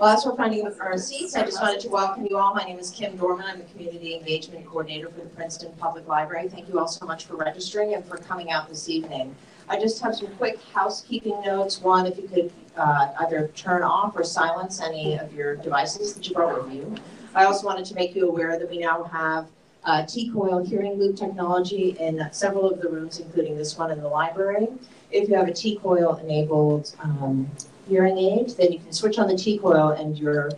Well, as we're finding our seats, I just wanted to welcome you all. My name is Kim Dorman. I'm the Community Engagement Coordinator for the Princeton Public Library. Thank you all so much for registering and for coming out this evening. I just have some quick housekeeping notes. One, if you could uh, either turn off or silence any of your devices that you brought with you. I also wanted to make you aware that we now have uh, T-coil hearing loop technology in several of the rooms, including this one in the library. If you have a T-coil enabled um, hearing aid, then you can switch on the T-coil and your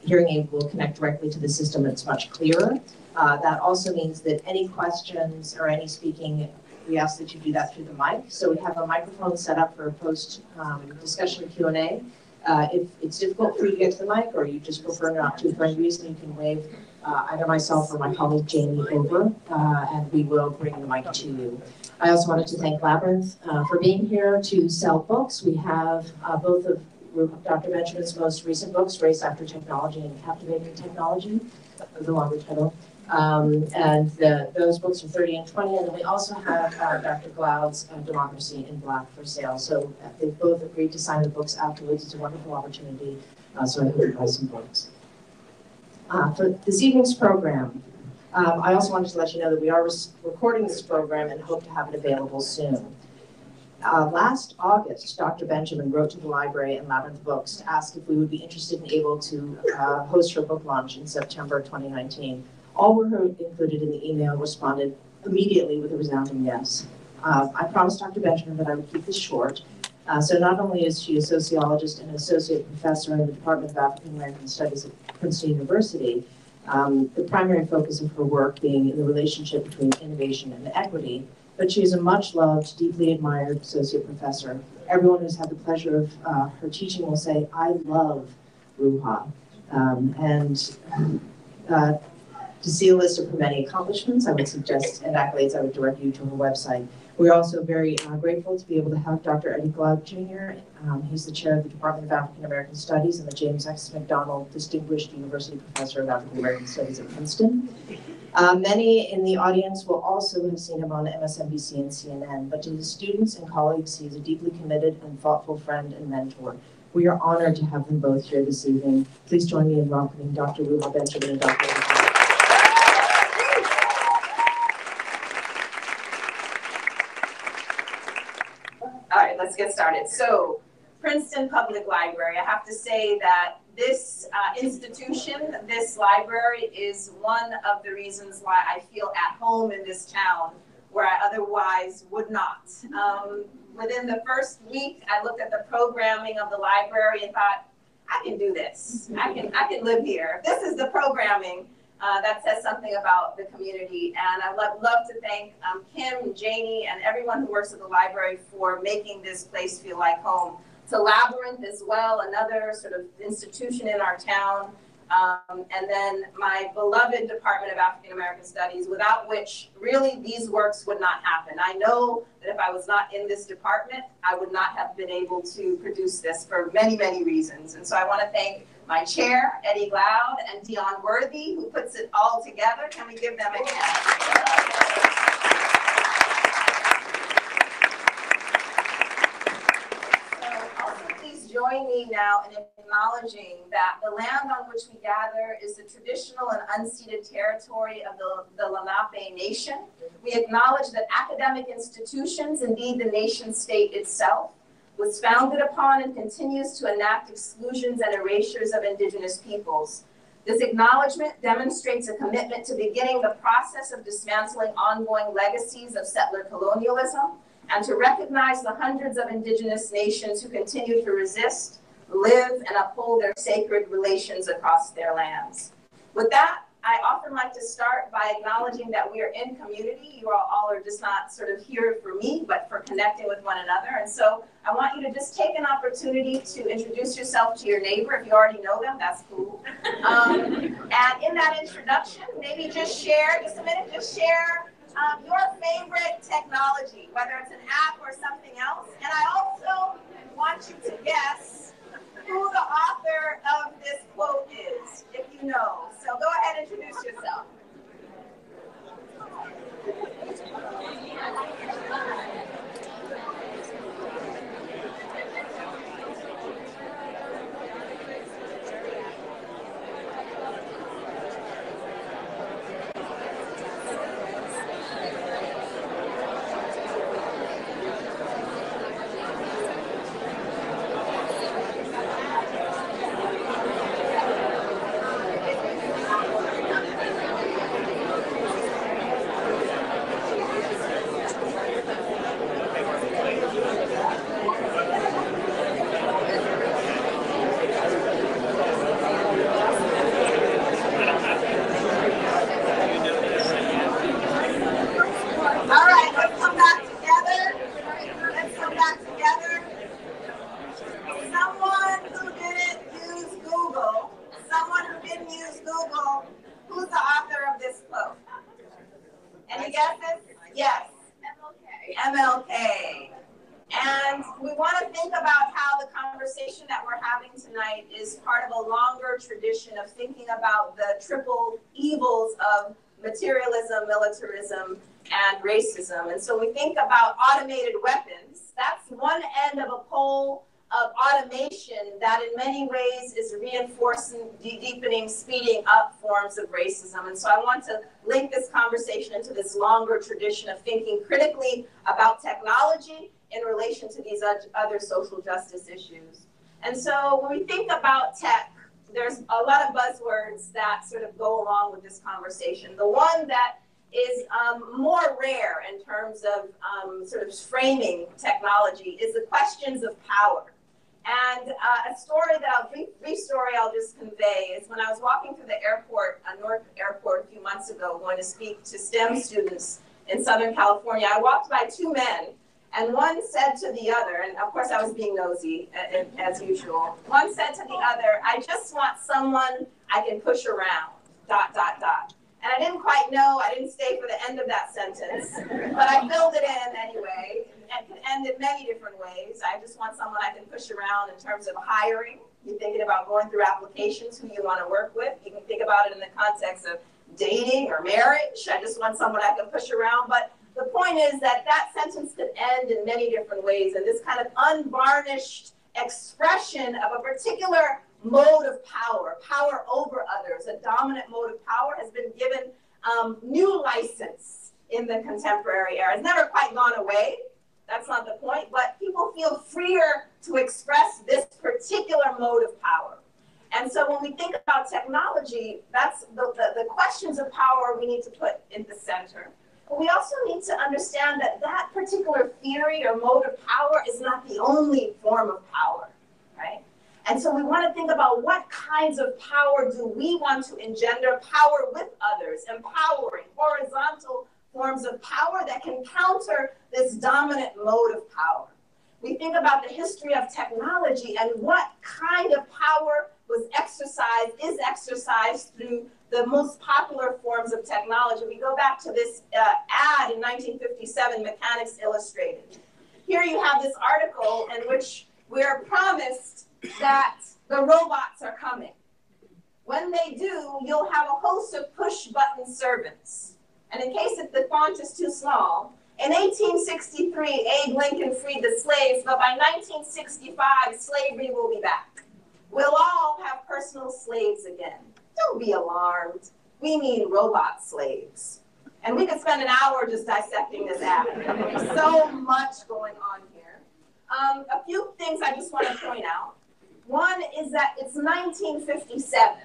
hearing aid will connect directly to the system. It's much clearer. Uh, that also means that any questions or any speaking we ask that you do that through the mic. So we have a microphone set up for post um, discussion Q&A. Uh, if it's difficult for you to get to the mic or you just prefer not to for any reason, you can wave uh, either myself or my colleague Jamie over uh, and we will bring the mic to you. I also wanted to thank Labyrinth uh, for being here to sell books. We have uh, both of Dr. Benjamin's most recent books, Race After Technology and Captivating Technology, the longer title. Um, and the, those books are 30 and 20. And then we also have uh, Dr. Glaude's uh, Democracy in Black for sale. So uh, they've both agreed to sign the books afterwards. It's a wonderful opportunity. Uh, so I hope you buy some books. Uh, for this evening's program, um, I also wanted to let you know that we are recording this program and hope to have it available soon. Uh, last August, Dr. Benjamin wrote to the library and Labyrinth Books to ask if we would be interested and able to uh, host her book launch in September 2019. All were included in the email responded immediately with a resounding yes. Uh, I promised Dr. Benjamin that I would keep this short. Uh, so not only is she a sociologist and associate professor in the Department of African American Studies at Princeton University, um, the primary focus of her work being in the relationship between innovation and equity, but she is a much loved, deeply admired associate professor. Everyone who's had the pleasure of uh, her teaching will say, I love Ruha. Um, and uh, to see a list of her many accomplishments, I would suggest, and accolades, I would direct you to her website. We're also very uh, grateful to be able to have Dr. Eddie Glaude Jr. Um, he's the chair of the Department of African American Studies and the James X. McDonald Distinguished University Professor of African American Studies at Princeton. Uh, many in the audience will also have seen him on MSNBC and CNN, but to his students and colleagues, he is a deeply committed and thoughtful friend and mentor. We are honored to have them both here this evening. Please join me in welcoming Dr. Ruha Benjamin and Dr. let's get started. So, Princeton Public Library, I have to say that this uh, institution, this library, is one of the reasons why I feel at home in this town where I otherwise would not. Um, within the first week, I looked at the programming of the library and thought, I can do this. I can, I can live here. This is the programming, uh, that says something about the community. And I'd love, love to thank um, Kim, Janie, and everyone who works at the library for making this place feel like home. To Labyrinth as well, another sort of institution in our town. Um, and then my beloved Department of African American Studies, without which really these works would not happen. I know that if I was not in this department, I would not have been able to produce this for many, many reasons. And so I want to thank my chair, Eddie Glaude, and Dion Worthy, who puts it all together. Can we give them a hand? join me now in acknowledging that the land on which we gather is the traditional and unceded territory of the, the Lenape Nation. We acknowledge that academic institutions, indeed the nation state itself, was founded upon and continues to enact exclusions and erasures of indigenous peoples. This acknowledgement demonstrates a commitment to beginning the process of dismantling ongoing legacies of settler colonialism and to recognize the hundreds of indigenous nations who continue to resist, live, and uphold their sacred relations across their lands. With that, I often like to start by acknowledging that we are in community. You all, are just not sort of here for me, but for connecting with one another. And so I want you to just take an opportunity to introduce yourself to your neighbor. If you already know them, that's cool. Um, and in that introduction, maybe just share, just a minute, just share um, your favorite technology, whether it's an app or something else. And I also want you to guess who the author of this quote is, if you know. So go ahead and introduce yourself. Any guesses? Yes. MLK. MLK. And we want to think about how the conversation that we're having tonight is part of a longer tradition of thinking about the triple evils of materialism, militarism, and racism. And so we think about automated weapons. That's one end of a pole of automation that in many ways is reinforcing, deepening, speeding up forms of racism. And so I want to link this conversation into this longer tradition of thinking critically about technology in relation to these other social justice issues. And so when we think about tech, there's a lot of buzzwords that sort of go along with this conversation. The one that is um, more rare in terms of um, sort of framing technology is the questions of power. And uh, a story that I'll, brief, brief story I'll just convey is when I was walking through the airport, uh, Newark Airport a few months ago, going to speak to STEM students in Southern California, I walked by two men and one said to the other, and of course I was being nosy as usual. One said to the other, I just want someone I can push around, dot, dot, dot. And I didn't quite know, I didn't stay for the end of that sentence, but I filled it in anyway. It can end in many different ways. I just want someone I can push around in terms of hiring. You're thinking about going through applications, who you want to work with. You can think about it in the context of dating or marriage. I just want someone I can push around. But the point is that that sentence could end in many different ways, and this kind of unvarnished expression of a particular mode of power, power over others, a dominant mode of power, has been given um, new license in the contemporary era. It's never quite gone away. That's not the point, but people feel freer to express this particular mode of power. And so when we think about technology, that's the, the, the questions of power we need to put in the center. But we also need to understand that that particular theory or mode of power is not the only form of power, right? And so we want to think about what kinds of power do we want to engender power with others, empowering, horizontal forms of power that can counter this dominant mode of power. We think about the history of technology and what kind of power was exercised, is exercised through the most popular forms of technology. We go back to this uh, ad in 1957, Mechanix Illustrated. Here you have this article in which we're promised that the robots are coming. When they do, you'll have a host of push button servants. And in case if the font is too small, in 1863, Abe Lincoln freed the slaves, but by 1965, slavery will be back. We'll all have personal slaves again. Don't be alarmed. We mean robot slaves. And we could spend an hour just dissecting this app. There's so much going on here. Um, a few things I just want to point out. One is that it's 1957.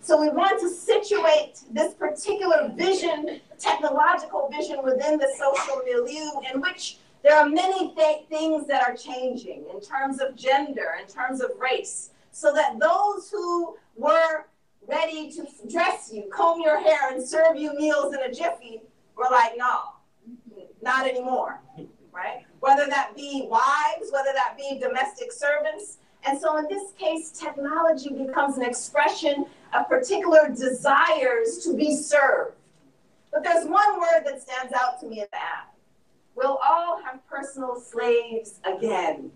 So we want to situate this particular vision, technological vision within the social milieu in which there are many th- things that are changing in terms of gender, in terms of race, so that those who were ready to dress you, comb your hair, and serve you meals in a jiffy we're like, no, not anymore, right? Whether that be wives, whether that be domestic servants. And so in this case, technology becomes an expression of particular desires to be served. But there's one word that stands out to me in the ad. We'll all have personal slaves again,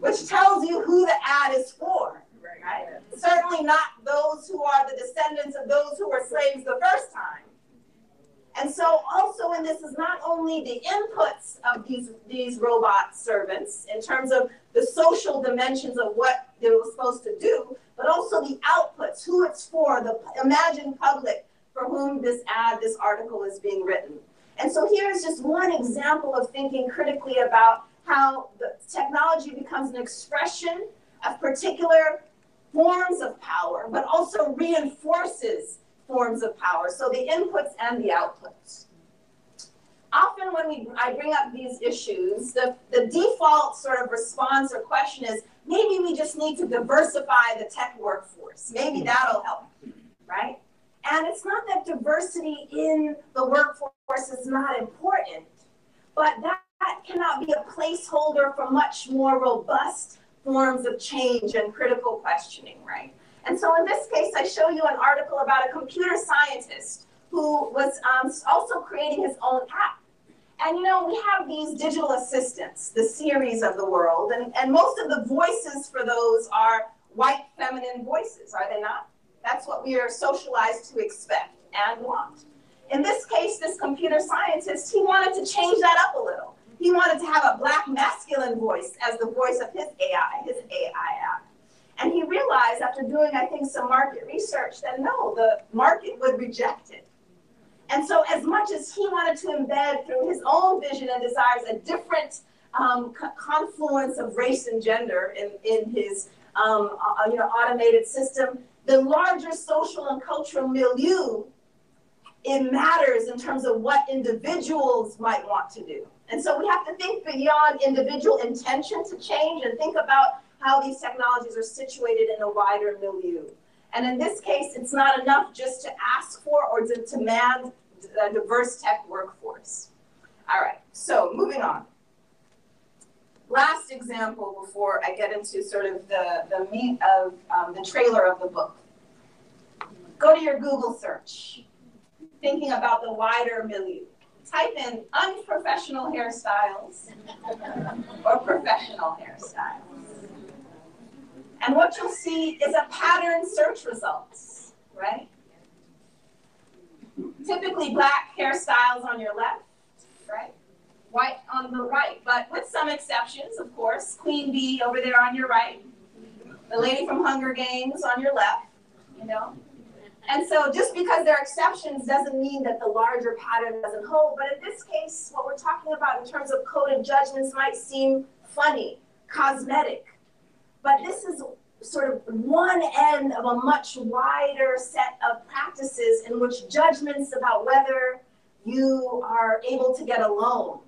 which tells you who the ad is for. Certainly not those who are the descendants of those who were slaves the first time. And so also in this is not only the inputs of these, these robot servants in terms of the social dimensions of what they were supposed to do, but also the outputs, who it's for, the imagined public for whom this ad, this article is being written. And so here is just one example of thinking critically about how the technology becomes an expression of particular forms of power, but also reinforces forms of power. So the inputs and the outputs. Often when we, I bring up these issues, the, the default sort of response or question is, maybe we just need to diversify the tech workforce. Maybe that'll help, right? And it's not that diversity in the workforce is not important, but that, that cannot be a placeholder for much more robust forms of change and critical questioning, right? And so in this case, I show you an article about a computer scientist who was um, also creating his own app. And you know, we have these digital assistants, the Siris of the world, and, and most of the voices for those are white feminine voices, are they not? That's what we are socialized to expect and want. In this case, this computer scientist, he wanted to change that up a little. He wanted to have a black masculine voice as the voice of his AI, his AI app. And he realized after doing, I think, some market research that no, the market would reject it. And so, as much as he wanted to embed through his own vision and desires a different um, confluence of race and gender in, in his um, uh, you know, automated system, the larger social and cultural milieu, it matters in terms of what individuals might want to do. And so we have to think beyond individual intention to change and think about how these technologies are situated in a wider milieu. And in this case, it's not enough just to ask for or to demand a diverse tech workforce. All right, so moving on. Last example before I get into sort of the, the meat of um, the trailer of the book. Go to your Google search, thinking about the wider milieu. Type in unprofessional hairstyles or professional hairstyles. And what you'll see is a pattern search results, right? Typically black hairstyles on your left, right? White on the right, but with some exceptions, of course. Queen Bey over there on your right. The lady from Hunger Games on your left, you know? And so just because there are exceptions doesn't mean that the larger pattern doesn't hold. But in this case, what we're talking about in terms of coded judgments might seem funny, cosmetic, but this is sort of one end of a much wider set of practices in which judgments about whether you are able to get a loan,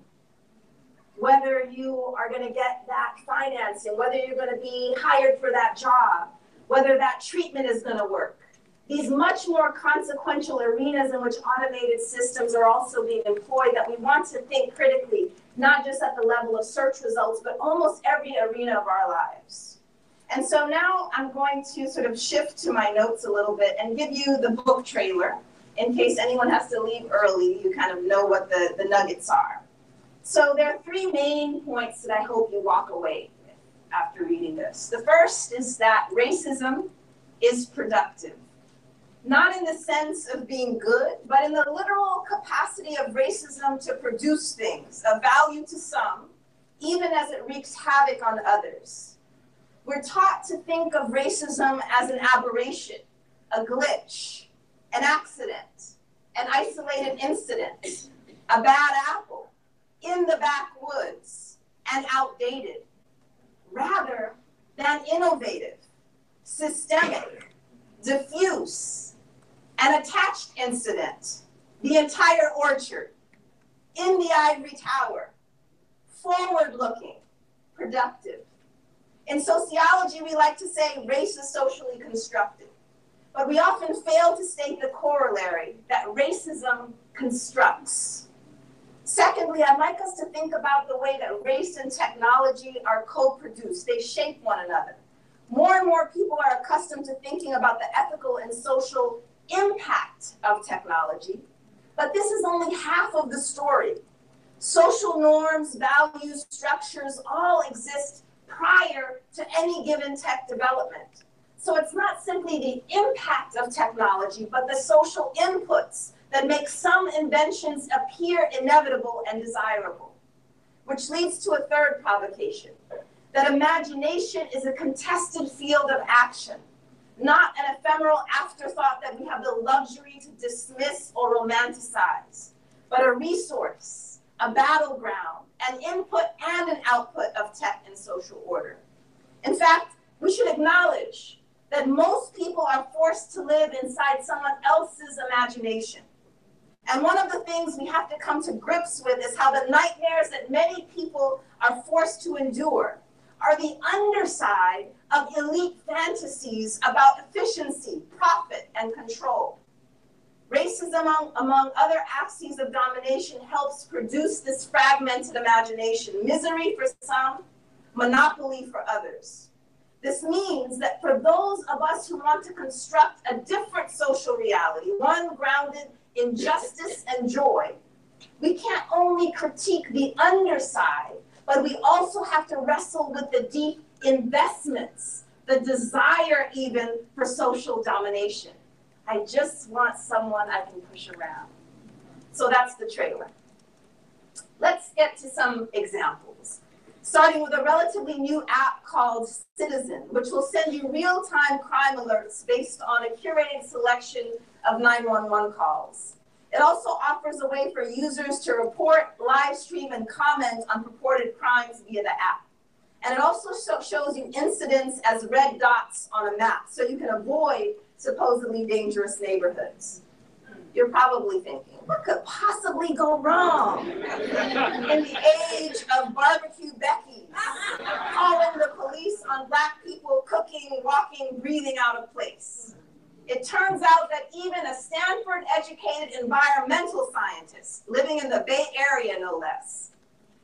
whether you are going to get that financing, whether you're going to be hired for that job, whether that treatment is going to work. These much more consequential arenas in which automated systems are also being employed that we want to think critically, not just at the level of search results, but almost every arena of our lives. And so now I'm going to sort of shift to my notes a little bit and give you the book trailer in case anyone has to leave early, you kind of know what the, the nuggets are. So there are three main points that I hope you walk away with after reading this. The first is that racism is productive. Not in the sense of being good, but in the literal capacity of racism to produce things of value to some, even as it wreaks havoc on others. We're taught to think of racism as an aberration, a glitch, an accident, an isolated incident, a bad apple, in the backwoods, and outdated, rather than innovative, systemic, diffuse, an attached incident, the entire orchard, in the ivory tower, forward looking, productive, in sociology, we like to say race is socially constructed, but we often fail to state the corollary that racism constructs. Secondly, I'd like us to think about the way that race and technology are co produced, they shape one another. More and more people are accustomed to thinking about the ethical and social impact of technology, but this is only half of the story. Social norms, values, structures all exist prior to any given tech development. So it's not simply the impact of technology, but the social inputs that make some inventions appear inevitable and desirable. Which leads to a third provocation that imagination is a contested field of action, not an ephemeral afterthought that we have the luxury to dismiss or romanticize, but a resource, a battleground, an input and an output of tech and social order. In fact, we should acknowledge that most people are forced to live inside someone else's imagination. And one of the things we have to come to grips with is how the nightmares that many people are forced to endure are the underside of elite fantasies about efficiency, profit, and control. Racism, among, among other axes of domination, helps produce this fragmented imagination misery for some, monopoly for others. This means that for those of us who want to construct a different social reality, one grounded in justice and joy, we can't only critique the underside, but we also have to wrestle with the deep investments, the desire even for social domination. I just want someone I can push around. So that's the trailer. Let's get to some examples. Starting with a relatively new app called Citizen, which will send you real time crime alerts based on a curated selection of 911 calls. It also offers a way for users to report, live stream, and comment on purported crimes via the app. And it also shows you incidents as red dots on a map so you can avoid supposedly dangerous neighborhoods. You're probably thinking, what could possibly go wrong in the age of barbecue Becky, calling the police on black people cooking, walking, breathing out of place? It turns out that even a Stanford educated environmental scientist living in the Bay Area, no less,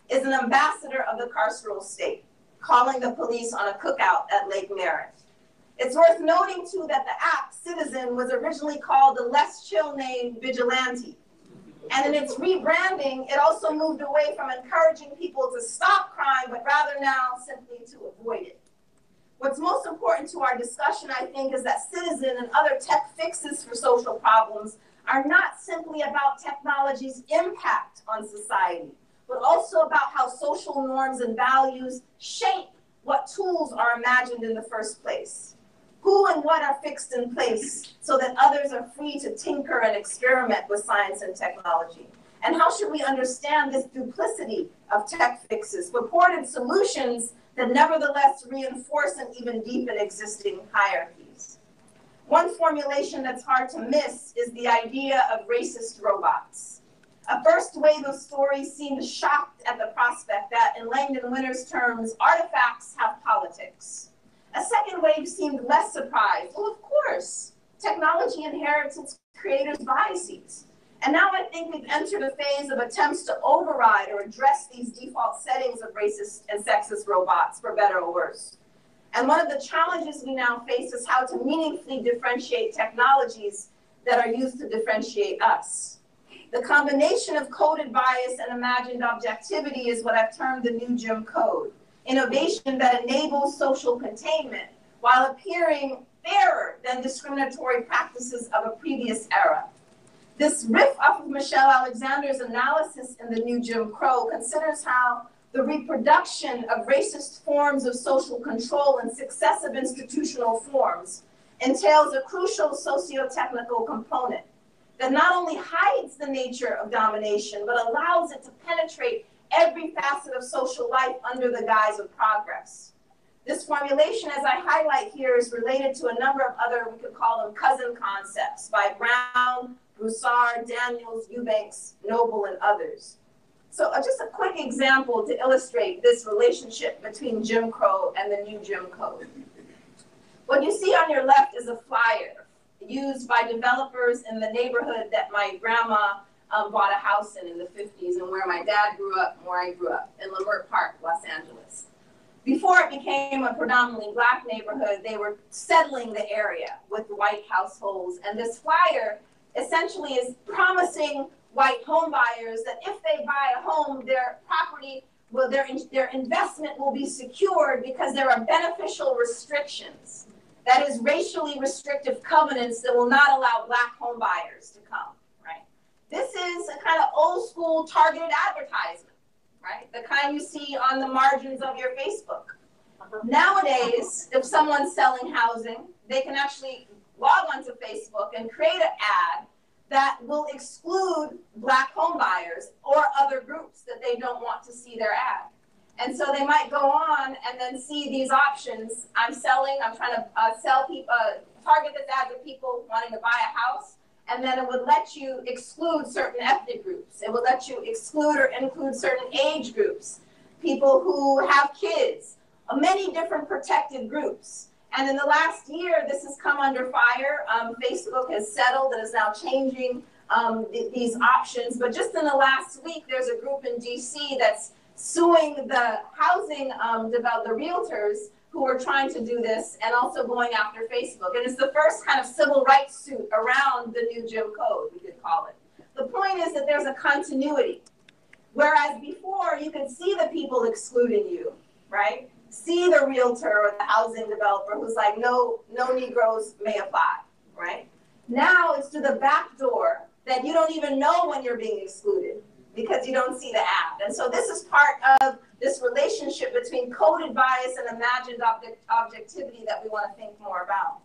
is an ambassador of the carceral state, calling the police on a cookout at Lake Merritt. It's worth noting, too, that the app, Citizen, was originally called the less chill name Vigilante. And in its rebranding, it also moved away from encouraging people to stop crime, but rather now simply to avoid it. What's most important to our discussion, I think, is that Citizen and other tech fixes for social problems are not simply about technology's impact on society, but also about how social norms and values shape what tools are imagined in the first place. Who and what are fixed in place so that others are free to tinker and experiment with science and technology? And how should we understand this duplicity of tech fixes, purported solutions that nevertheless reinforce and even deepen existing hierarchies? One formulation that's hard to miss is the idea of racist robots. A first wave of stories seemed shocked at the prospect that, in Langdon Winner's terms, artifacts have politics. A second wave seemed less surprised. Well, of course, technology inherits its creators' biases. And now I think we've entered a phase of attempts to override or address these default settings of racist and sexist robots, for better or worse. And one of the challenges we now face is how to meaningfully differentiate technologies that are used to differentiate us. The combination of coded bias and imagined objectivity is what I've termed the new Jim Code innovation that enables social containment while appearing fairer than discriminatory practices of a previous era. This riff off of Michelle Alexander's analysis in the new Jim Crow considers how the reproduction of racist forms of social control in successive institutional forms entails a crucial socio-technical component that not only hides the nature of domination, but allows it to penetrate every facet of social life under the guise of progress. This formulation, as I highlight here, is related to a number of other, we could call them cousin concepts by Browne, Broussard, Daniels, Eubanks, Noble, and others. So uh, just a quick example to illustrate this relationship between Jim Crow and the new Jim Code. What you see on your left is a flyer used by developers in the neighborhood that my grandma um, bought a house in in the 50s and where my dad grew up and where I grew up in Leimert Park, Los Angeles. Before it became a predominantly black neighborhood, they were settling the area with white households. And this flyer essentially is promising white home buyers that if they buy a home, their property will their, their investment will be secured because there are beneficial restrictions. That is racially restrictive covenants that will not allow black home buyers to come. Right? This is a kind of old school targeted advertisement, right? The kind you see on the margins of your Facebook. Nowadays, if someone's selling housing, they can actually log onto Facebook and create an ad that will exclude black home buyers or other groups that they don't want to see their ad. And so they might go on and then see these options. I'm selling, I'm trying to uh, sell people, uh, target this ad to people wanting to buy a house and then it would let you exclude certain ethnic groups. It would let you exclude or include certain age groups, people who have kids, uh, many different protected groups. And in the last year, this has come under fire. Um, Facebook has settled and is now changing um, th- these options. But just in the last week, there's a group in DC that's suing the housing um, develop the realtors who are trying to do this and also going after Facebook. And it's the first kind of civil rights suit around the new Jim Code, we could call it. The point is that there's a continuity. Whereas before, you could see the people excluding you, right? See the realtor or the housing developer who's like, no, no Negroes may apply, right? Now it's to the back door that you don't even know when you're being excluded because you don't see the ad. And so this is part of this relationship between coded bias and imagined object, objectivity that we want to think more about.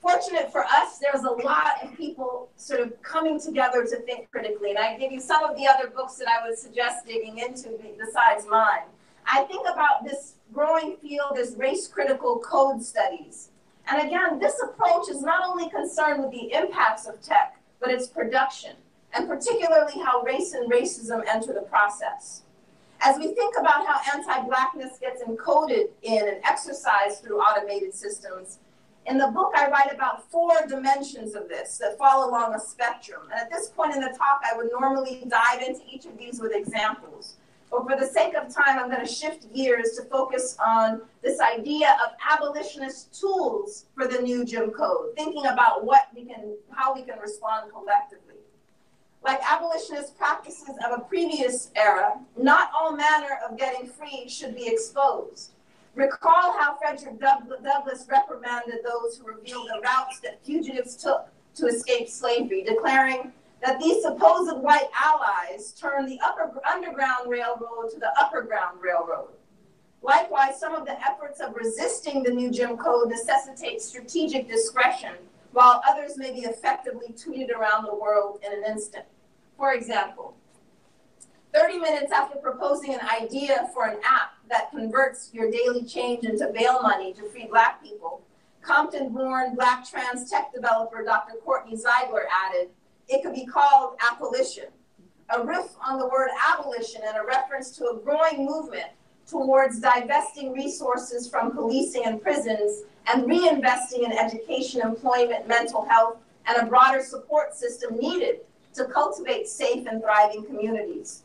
Fortunate for us, there's a lot of people sort of coming together to think critically. And I give you some of the other books that I would suggest digging into besides mine. I think about this growing field as race critical code studies. And again, this approach is not only concerned with the impacts of tech, but its production, and particularly how race and racism enter the process. As we think about how anti-blackness gets encoded in and exercised through automated systems, in the book I write about four dimensions of this that fall along a spectrum. And at this point in the talk, I would normally dive into each of these with examples. But for the sake of time, I'm going to shift gears to focus on this idea of abolitionist tools for the new Jim Code, thinking about what we can, how we can respond collectively. Like abolitionist practices of a previous era, not all manner of getting free should be exposed. Recall how Frederick Douglass reprimanded those who revealed the routes that fugitives took to escape slavery, declaring that these supposed white allies turned the upper underground railroad to the upper ground railroad. Likewise, some of the efforts of resisting the new Jim Code necessitate strategic discretion while others may be effectively tweeted around the world in an instant. For example, 30 minutes after proposing an idea for an app that converts your daily change into bail money to free Black people, Compton born Black trans tech developer Dr. Kortney Ziegler added, it could be called Appolition, a riff on the word abolition and a reference to a growing movement towards divesting resources from policing and prisons and reinvesting in education, employment, mental health, and a broader support system needed to cultivate safe and thriving communities.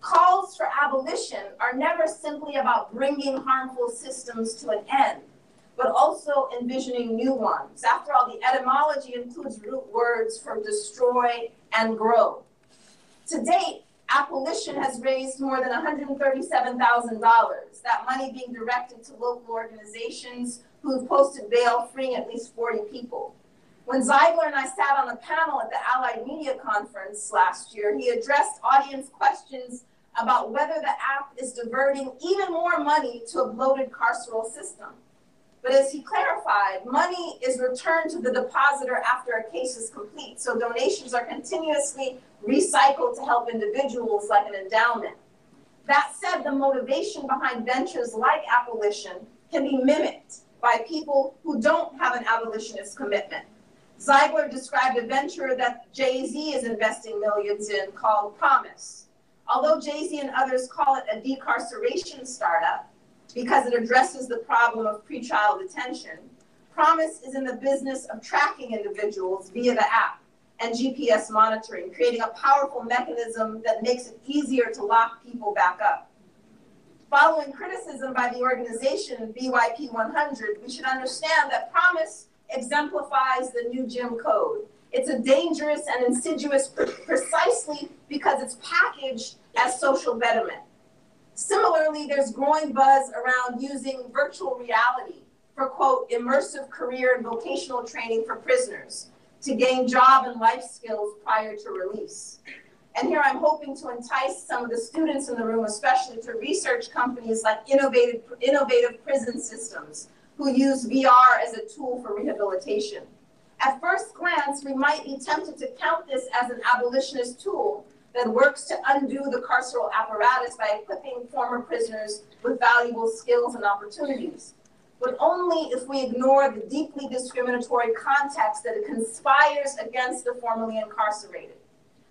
Calls for abolition are never simply about bringing harmful systems to an end, but also envisioning new ones. After all, the etymology includes root words for destroy and grow. To date, Appolition has raised more than $137,000, that money being directed to local organizations who've posted bail freeing at least 40 people. When Ziegler and I sat on a panel at the Allied Media Conference last year, he addressed audience questions about whether the app is diverting even more money to a bloated carceral system. But as he clarified, money is returned to the depositor after a case is complete. So donations are continuously recycled to help individuals like an endowment. That said, the motivation behind ventures like Appolition can be mimicked by people who don't have an abolitionist commitment. Ziegler described a venture that Jay Z is investing millions in called Promise. Although Jay Z and others call it a decarceration startup, because it addresses the problem of pretrial detention. Promise is in the business of tracking individuals via the app and GPS monitoring, creating a powerful mechanism that makes it easier to lock people back up. Following criticism by the organization BYP 100, we should understand that Promise exemplifies the new Jim Code. It's a dangerous and insidious precisely because it's packaged as social betterment. Similarly, there's growing buzz around using virtual reality for, quote, immersive career and vocational training for prisoners to gain job and life skills prior to release. And here I'm hoping to entice some of the students in the room, especially to research companies like innovative, innovative prison systems who use VR as a tool for rehabilitation. At first glance, we might be tempted to count this as an abolitionist tool that works to undo the carceral apparatus by equipping former prisoners with valuable skills and opportunities, but only if we ignore the deeply discriminatory context that it conspires against the formerly incarcerated.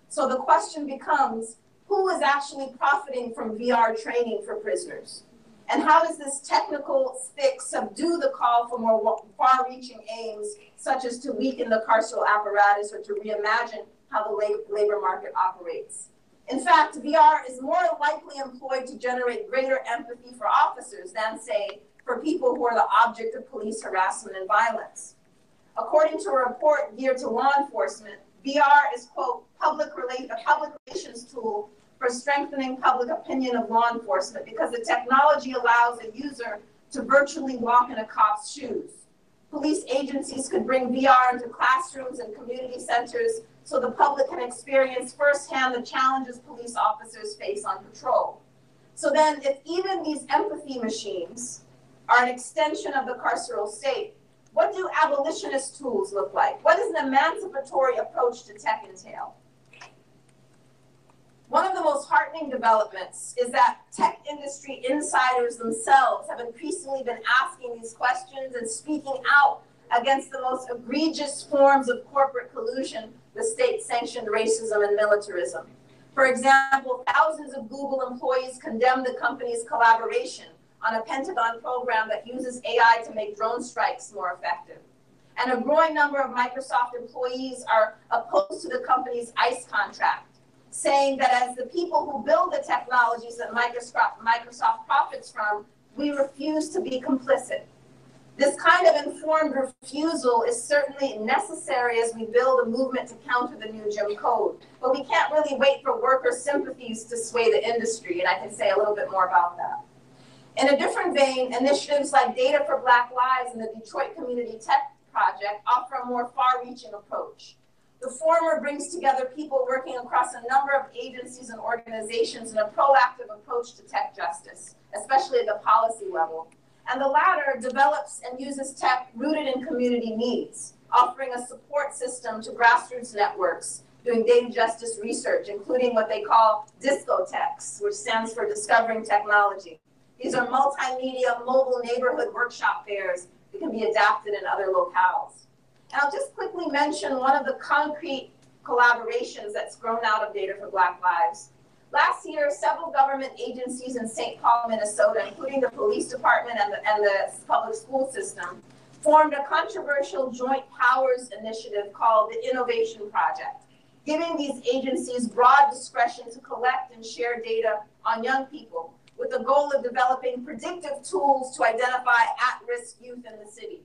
So the question becomes, who is actually profiting from VR training for prisoners? And how does this technical fix subdue the call for more far reaching aims, such as to weaken the carceral apparatus or to reimagine how the labor market operates. In fact, VR is more likely employed to generate greater empathy for officers than, say, for people who are the object of police harassment and violence. According to a report geared to law enforcement, VR is, quote, public relate, a public relations tool for strengthening public opinion of law enforcement because the technology allows a user to virtually walk in a cop's shoes. Police agencies could bring VR into classrooms and community centers so the public can experience firsthand the challenges police officers face on patrol. So then, if even these empathy machines are an extension of the carceral state, what do abolitionist tools look like? What does an emancipatory approach to tech entail? One of the most heartening developments is that tech industry insiders themselves have increasingly been asking these questions and speaking out against the most egregious forms of corporate collusion with state sanctioned racism and militarism. For example, thousands of Google employees condemned the company's collaboration on a Pentagon program that uses AI to make drone strikes more effective. And a growing number of Microsoft employees are opposed to the company's ICE contract, saying that as the people who build the technologies that Microsoft, profits from, we refuse to be complicit. This kind of informed refusal is certainly necessary as we build a movement to counter the new Jim Code. But we can't really wait for worker sympathies to sway the industry, and I can say a little bit more about that. In a different vein, initiatives like Data for Black Lives and the Detroit Community Tech Project offer a more far reaching approach. The former brings together people working across a number of agencies and organizations in a proactive approach to tech justice, especially at the policy level. And the latter develops and uses tech rooted in community needs, offering a support system to grassroots networks doing data justice research, including what they call DiscoTechs, which stands for Discovering Technology. These are multimedia mobile neighborhood workshop fairs that can be adapted in other locales. And I'll just quickly mention one of the concrete collaborations that's grown out of Data for Black Lives. Last year, several government agencies in St. Paul, Minnesota, including the police department and the, and the public school system, formed a controversial joint powers initiative called the Innovation Project, giving these agencies broad discretion to collect and share data on young people with the goal of developing predictive tools to identify at-risk youth in the city.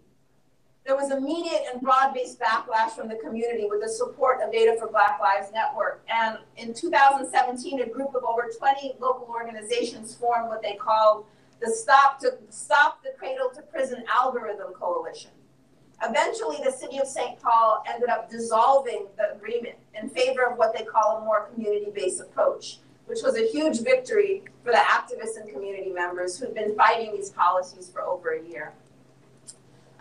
There was immediate and broad-based backlash from the community with the support of Data for Black Lives Network. And in 2017, a group of over 20 local organizations formed what they called the Stop to Stop the Cradle to Prison Algorithm Coalition. Eventually, the city of St. Paul ended up dissolving the agreement in favor of what they call a more community-based approach, which was a huge victory for the activists and community members who've been fighting these policies for over a year.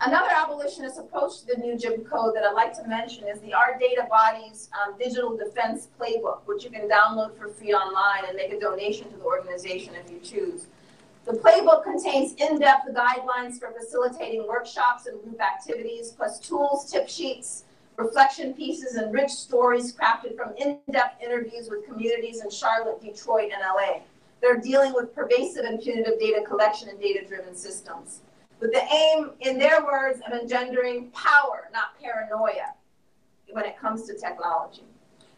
Another abolitionist approach to the new Jim Code that I'd like to mention is the Our Data Bodies um, Digital Defense Playbook, which you can download for free online and make a donation to the organization if you choose. The playbook contains in-depth guidelines for facilitating workshops and group activities, plus tools, tip sheets, reflection pieces, and rich stories crafted from in-depth interviews with communities in Charlotte, Detroit, and LA. They're dealing with pervasive and punitive data collection and data-driven systems with the aim, in their words, of engendering power, not paranoia, when it comes to technology.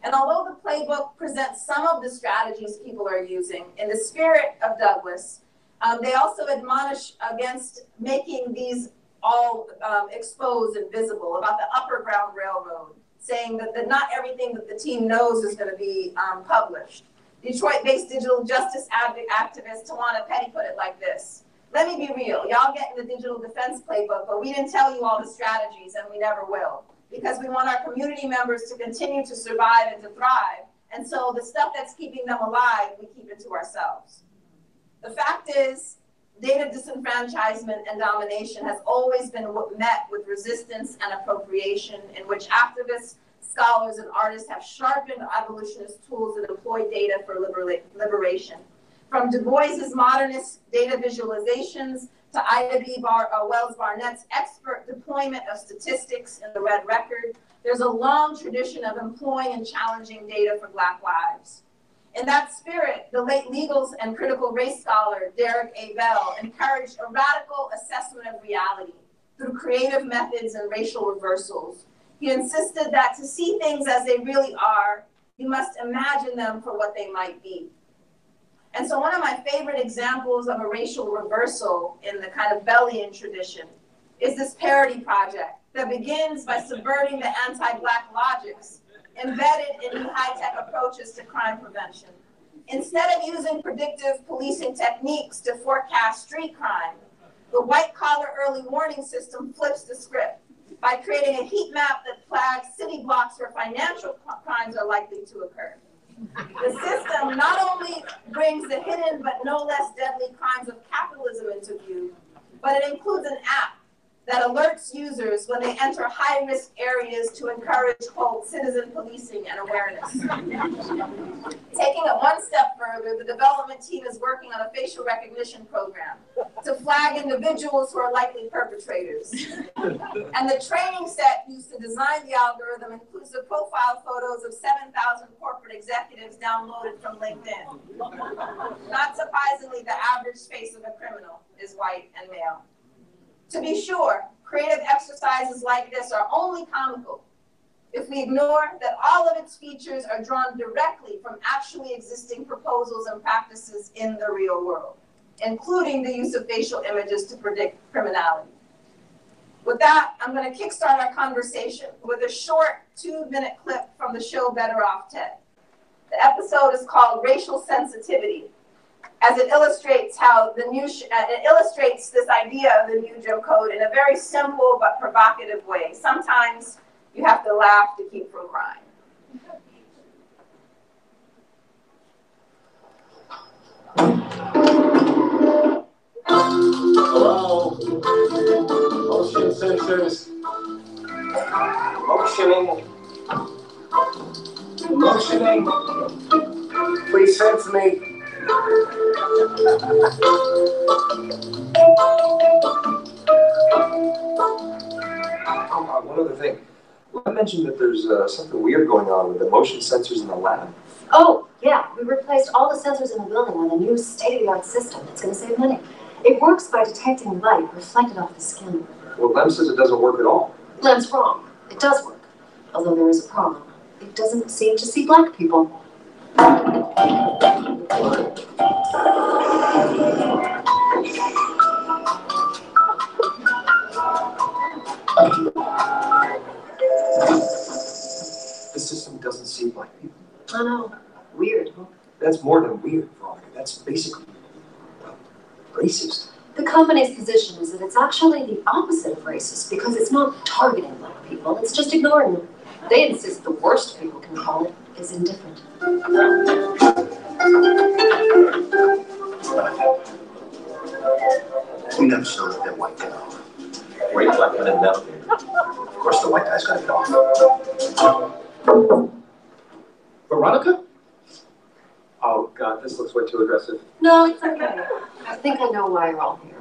And although the playbook presents some of the strategies people are using in the spirit of Douglass, um, they also admonish against making these all um, exposed and visible about the Upper Ground Railroad, saying that, that not everything that the team knows is going to be um, published. Detroit-based digital justice activist Tawana Petty put it like this. Let me be real. Y'all get in the digital defense playbook, but we didn't tell you all the strategies and we never will because we want our community members to continue to survive and to thrive. And so the stuff that's keeping them alive, we keep it to ourselves. The fact is, data disenfranchisement and domination has always been met with resistance and appropriation in which activists, scholars, and artists have sharpened abolitionist tools and employ data for liberation. From Du Bois's modernist data visualizations to Ida B. Bar, uh, Wells Barnett's expert deployment of statistics in the Red Record, there's a long tradition of employing and challenging data for Black lives. In that spirit, the late legal and critical race scholar Derrick A. Bell encouraged a radical assessment of reality through creative methods and racial reversals. He insisted that to see things as they really are, you must imagine them for what they might be. And so one of my favorite examples of a racial reversal in the kind of Bellian tradition is this parody project that begins by subverting the anti-black logics embedded in new high-tech approaches to crime prevention. Instead of using predictive policing techniques to forecast street crime, the white collar early warning system flips the script by creating a heat map that flags city blocks where financial crimes are likely to occur. The system not only brings the hidden but no less deadly crimes of capitalism into view, but it includes an app that alerts users when they enter high risk areas to encourage, quote, citizen policing and awareness. Taking it one step further, the development team is working on a facial recognition program to flag individuals who are likely perpetrators. and the training set used to design the algorithm includes the profile photos of 7,000 corporate executives downloaded from LinkedIn. Not surprisingly, the average face of a criminal is white and male. To be sure, creative exercises like this are only comical if we ignore that all of its features are drawn directly from actually existing proposals and practices in the real world, including the use of facial images to predict criminality. With that, I'm going to kickstart our conversation with a short two-minute clip from the show Better Off Ted. The episode is called Racial Sensitivity, as it illustrates how the new, uh, it illustrates this idea of the new Jim Code in a very simple but provocative way. Sometimes you have to laugh to keep from crying. Hello? Motion sensors. Motioning. Motioning. Please sense me. Uh, one other thing. I mentioned that there's uh, something weird going on with the motion sensors in the lab. Oh, yeah, we replaced all the sensors in the building with a new state-of-the-art system. It's gonna save money. It works by detecting light reflected off the skin. Well, Lem says it doesn't work at all. Lem's wrong. It does work. Although there is a problem. It doesn't seem to see black people. The system doesn't see black people. I know. Weird, huh? That's more than weird, Veronica. That's basically well, racist. The company's position is that it's actually the opposite of racist because it's not targeting black people, it's just ignoring them. They insist the worst people can call it is indifferent. We never showed that white guy off. Great weapon and metal. Of course, the white guy's gotta get off. Veronica? Oh God, this looks way too aggressive. No, it's okay. I think I know why you're all here.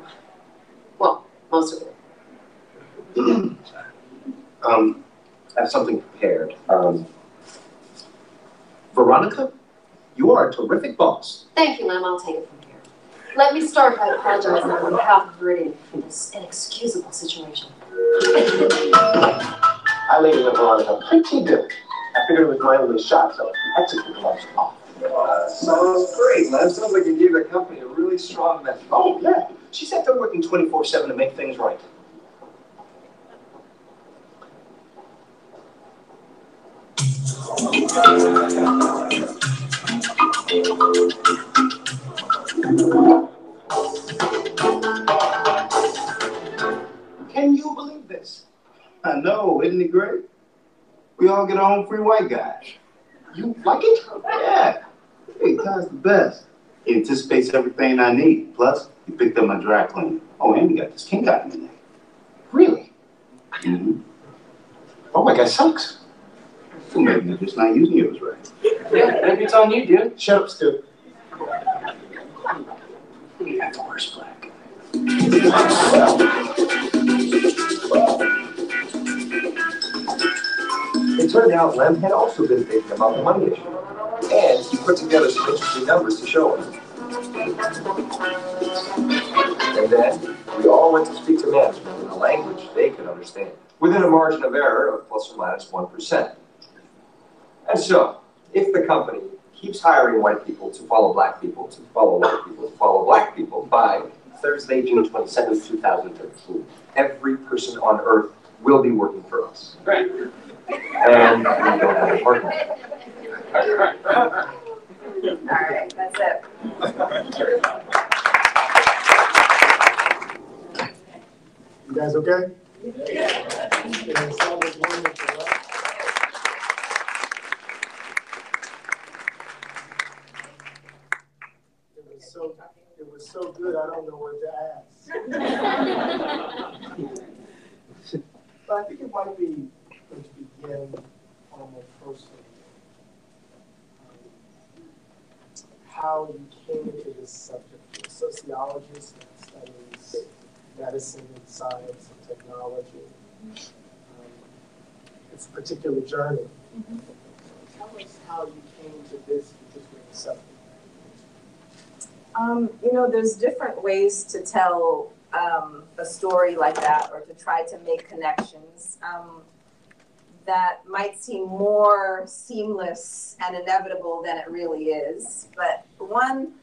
Well, most of it. Um, I have something prepared. Um, Veronica, you are a terrific boss. Thank you, Lem. I'll take it from here. Let me start by apologizing on behalf of Veridian for this inexcusable situation. I laid it with Veronica pretty good. I figured it was my only shot, so I took the gloves off. Uh, sounds great, Lem. Sounds like you gave the company a really strong message. Oh, yeah. She said they're working 24 7 to make things right. Can you believe this? I know, isn't it great? We all get our own free white guy. You like it? Yeah. Hey, Ty's the best. He anticipates everything I need. Plus, he picked up my dry cleaning. Oh, and he got this king item in there. Really? Mm-hmm. Oh my God, sucks. So maybe you're just not using yours right. Yeah, maybe it's on you, dude. Shut up, Stu. We have the worst black. It turned out Lem had also been thinking about the money issue. And he put together some interesting numbers to show us. And then we all went to speak to management in a language they could understand, within a margin of error of plus or minus 1. And so, if the company keeps hiring white people to follow black people, to follow white people, to follow black people by Thursday, June 27th, 2013. every person on earth will be working for us. Right. And we don't have a parking. All right, that's it. You guys okay? Yeah, it sounded wonderful, right? It was so, it was so good, I don't know what to ask. But I think it might be good to begin on a more personal. um, How you came into this subject, you're a sociologist that studies medicine and science and technology. Um, It's a particular journey. Tell us how you came to this particular subject. Um, you know, there's different ways to tell um, a story like that or to try to make connections um, that might seem more seamless and inevitable than it really is. But one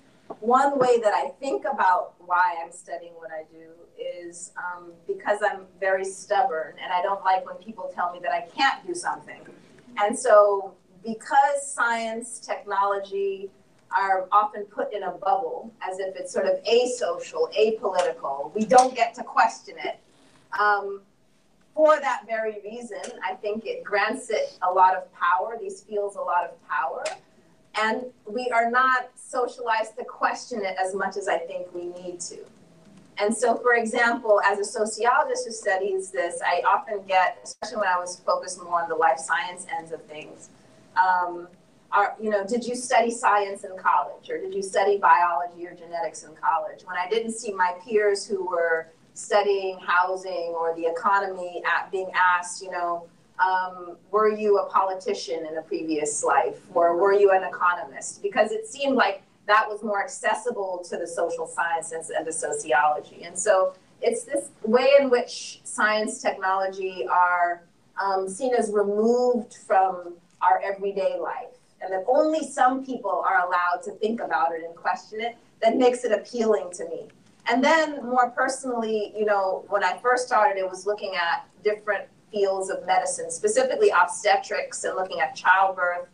one way that I think about why I'm studying what I do is um, because I'm very stubborn and I don't like when people tell me that I can't do something. And so, because science, technology, are often put in a bubble as if it's sort of asocial, apolitical. We don't get to question it. Um, for that very reason, I think it grants it a lot of power, these fields a lot of power. And we are not socialized to question it as much as I think we need to. And so, for example, as a sociologist who studies this, I often get, especially when I was focused more on the life science ends of things, um, are, you know, did you study science in college or did you study biology or genetics in college? When I didn't see my peers who were studying housing or the economy at being asked, you know, um, were you a politician in a previous life or were you an economist? Because it seemed like that was more accessible to the social sciences and to sociology. And so it's this way in which science, technology are um, seen as removed from our everyday life and that only some people are allowed to think about it and question it, that makes it appealing to me. And then more personally, you know, when I first started, it was looking at different fields of medicine, specifically obstetrics and looking at childbirth.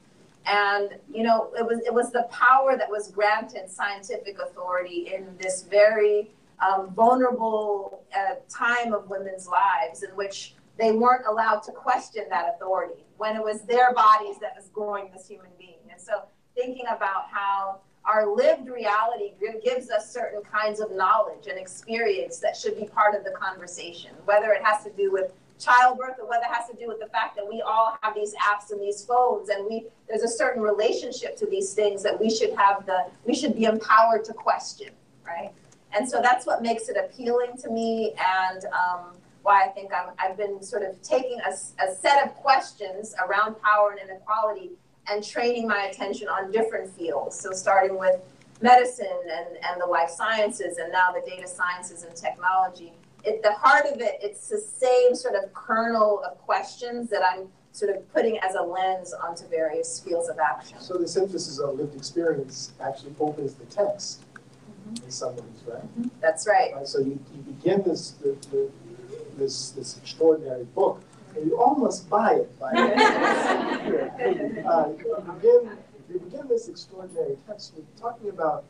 And you know, it was it was the power that was granted scientific authority in this very um, vulnerable uh, time of women's lives, in which they weren't allowed to question that authority when it was their bodies that was growing this human being. And so, thinking about how our lived reality gives us certain kinds of knowledge and experience that should be part of the conversation, whether it has to do with childbirth or whether it has to do with the fact that we all have these apps and these phones and we there's a certain relationship to these things that we should have the we should be empowered to question right and so that's what makes it appealing to me and um, why I think I'm, I've been sort of taking a, a set of questions around power and inequality and training my attention on different fields. So starting with medicine and, and the life sciences and now the data sciences and technology. At the heart of it, it's the same sort of kernel of questions that I'm sort of putting as a lens onto various fields of action. So this emphasis on lived experience actually opens the text Mm-hmm. in some ways, right? That's right. Right, so you, you begin this, the, the, this, this extraordinary book, and you almost buy it by uh, you begin, you begin this extraordinary text with talking about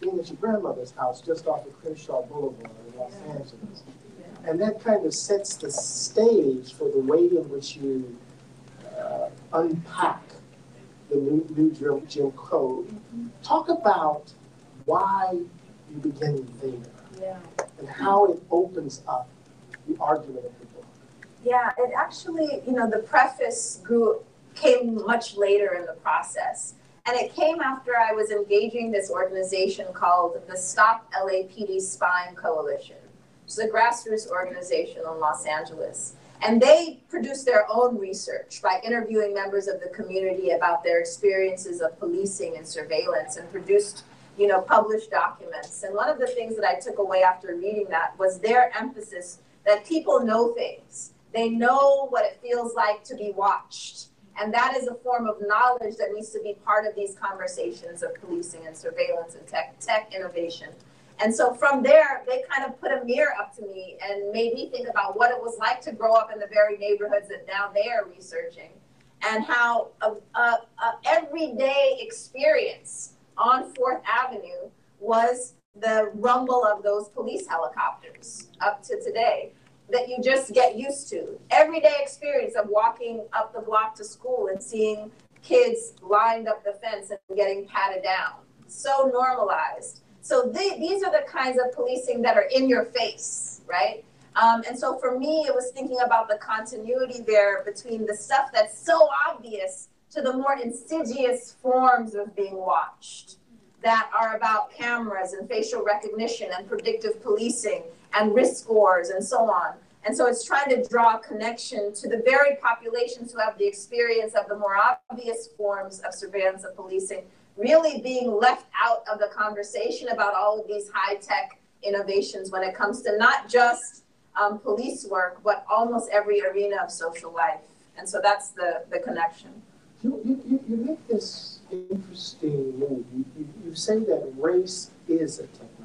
being at your grandmother's house just off of Crenshaw Boulevard in Los Angeles. And that kind of sets the stage for the way in which you uh, unpack the new, new Jim, Jim Code. Talk about why you begin there Yeah. and how it opens up the argument of the book. Yeah, it actually, you know, the preface grew came much later in the process. And it came after I was engaging this organization called the Stop LAPD Spying Coalition, which is a grassroots organization in Los Angeles. And they produced their own research by interviewing members of the community about their experiences of policing and surveillance and produced, you know, published documents. And one of the things that I took away after reading that was their emphasis that people know things. They know what it feels like to be watched. And that is a form of knowledge that needs to be part of these conversations of policing and surveillance and tech, tech innovation. And so from there, they kind of put a mirror up to me and made me think about what it was like to grow up in the very neighborhoods that now they are researching and how a, a, a everyday experience on Fourth Avenue was the rumble of those police helicopters up to today that you just get used to. Everyday experience of walking up the block to school and seeing kids lined up the fence and getting patted down. So normalized. So these are the kinds of policing that are in your face, right? Um, and so for me, it was thinking about the continuity there between the stuff that's so obvious to the more insidious forms of being watched that are about cameras and facial recognition and predictive policing and risk scores and so on. And so it's trying to draw a connection to the very populations who have the experience of the more obvious forms of surveillance and policing really being left out of the conversation about all of these high tech innovations when it comes to not just um, police work, but almost every arena of social life. And so that's the, the connection. You, you, you make this interesting move. You, you, you say that race is a technology.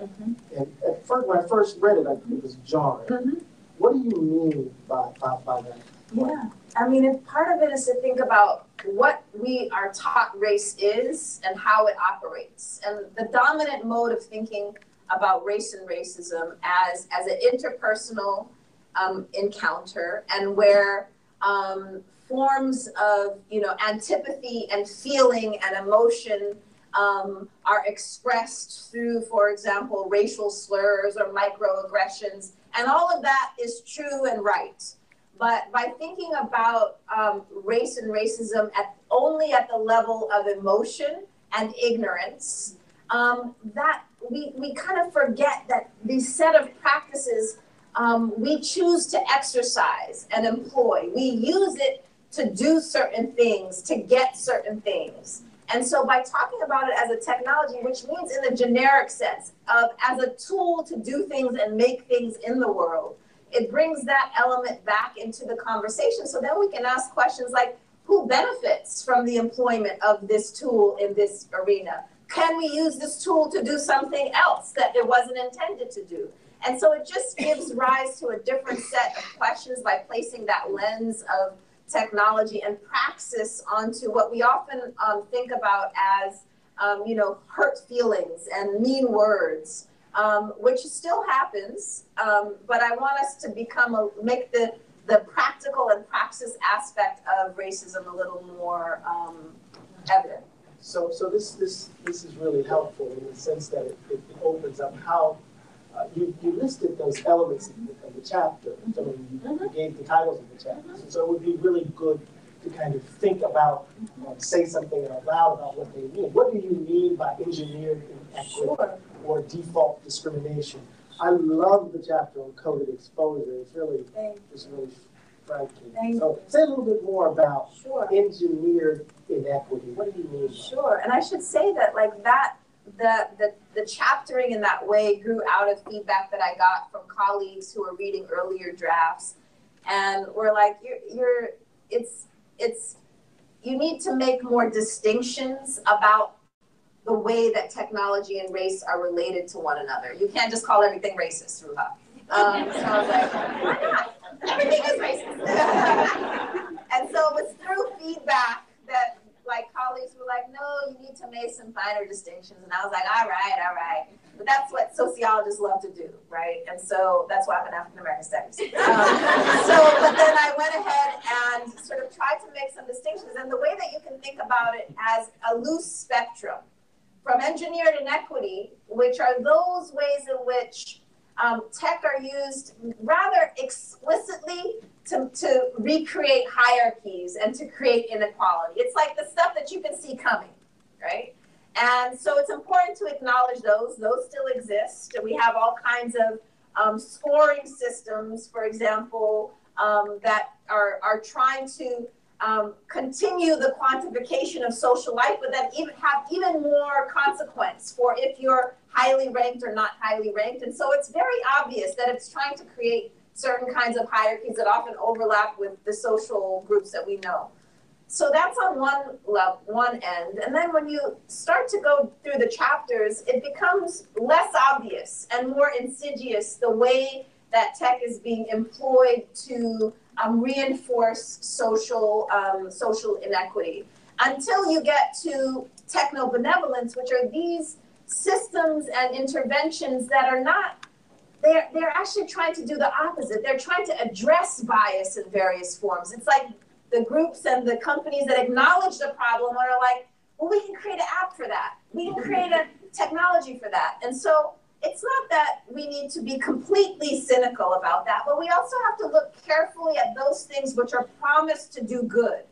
Mm-hmm. And at first, when I first read it, I, it was jarring. Mm-hmm. What do you mean by, by, by that? Yeah. I mean, if part of it is to think about what we are taught race is and how it operates. And the dominant mode of thinking about race and racism as, as an interpersonal um, encounter and where um, forms of, you know, antipathy and feeling and emotion um, are expressed through, for example, racial slurs or microaggressions. And all of that is true and right. But by thinking about um, race and racism at only at the level of emotion and ignorance, um, that we, we kind of forget that the set of practices um, we choose to exercise and employ. We use it to do certain things, to get certain things. And so by talking about it as a technology, which means in the generic sense of as a tool to do things and make things in the world, it brings that element back into the conversation. So then we can ask questions like, who benefits from the employment of this tool in this arena? Can we use this tool to do something else that it wasn't intended to do? And so it just gives rise to a different set of questions by placing that lens of technology and praxis onto what we often um, think about as, um, you know, hurt feelings and mean words, um, which still happens. Um, but I want us to become a, make the the practical and praxis aspect of racism a little more um, evident. So, so this, this, this is really helpful in the sense that it, it, it opens up how uh, you, you listed those elements of the, of the chapter. So you, you, gave the titles of the chapters. So it would be really good to kind of think about, uh, say something out loud about what they mean. What do you mean by engineered inequity or default discrimination? I love the chapter on coded exposure. It's really, it's really striking. So say a little bit more about Sure. engineered inequity. What do you mean? by? Sure, and I should say that like that, the, the, the chaptering in that way grew out of feedback that I got from colleagues who were reading earlier drafts. And were like, you're, you're, it's, it's, you need to make more distinctions about the way that technology and race are related to one another. You can't just call everything racist, Ruha. Um, so I was like, why not? Everything is racist. and so it was through feedback that like colleagues were like, no, you need to make some finer distinctions. And I was like, all right, all right. But that's what sociologists love to do, right? And so that's why I'm an African American studies. Um, so, but then I went ahead and sort of tried to make some distinctions. And the way that you can think about it as a loose spectrum from engineered inequity, which are those ways in which um, tech are used rather explicitly to, to recreate hierarchies and to create inequality. It's like the stuff that you can see coming, right? And so it's important to acknowledge those. Those still exist. We have all kinds of um, scoring systems, for example, um, that are, are trying to um, continue the quantification of social life, but that even have even more consequence for if you're highly ranked or not highly ranked. And so it's very obvious that it's trying to create certain kinds of hierarchies that often overlap with the social groups that we know. so that's on one level, one end. And then when you start to go through the chapters, it becomes less obvious and more insidious the way that tech is being employed to um, reinforce social um, social inequity. Until you get to techno benevolence, which are these systems and interventions that are not they're they're actually trying to do the opposite. They're trying to address bias in various forms. It's like the groups and the companies that acknowledge the problem are like, well, we can create an app for that. We can create a technology for that. And so it's not that we need to be completely cynical about that, but we also have to look carefully at those things which are promised to do good,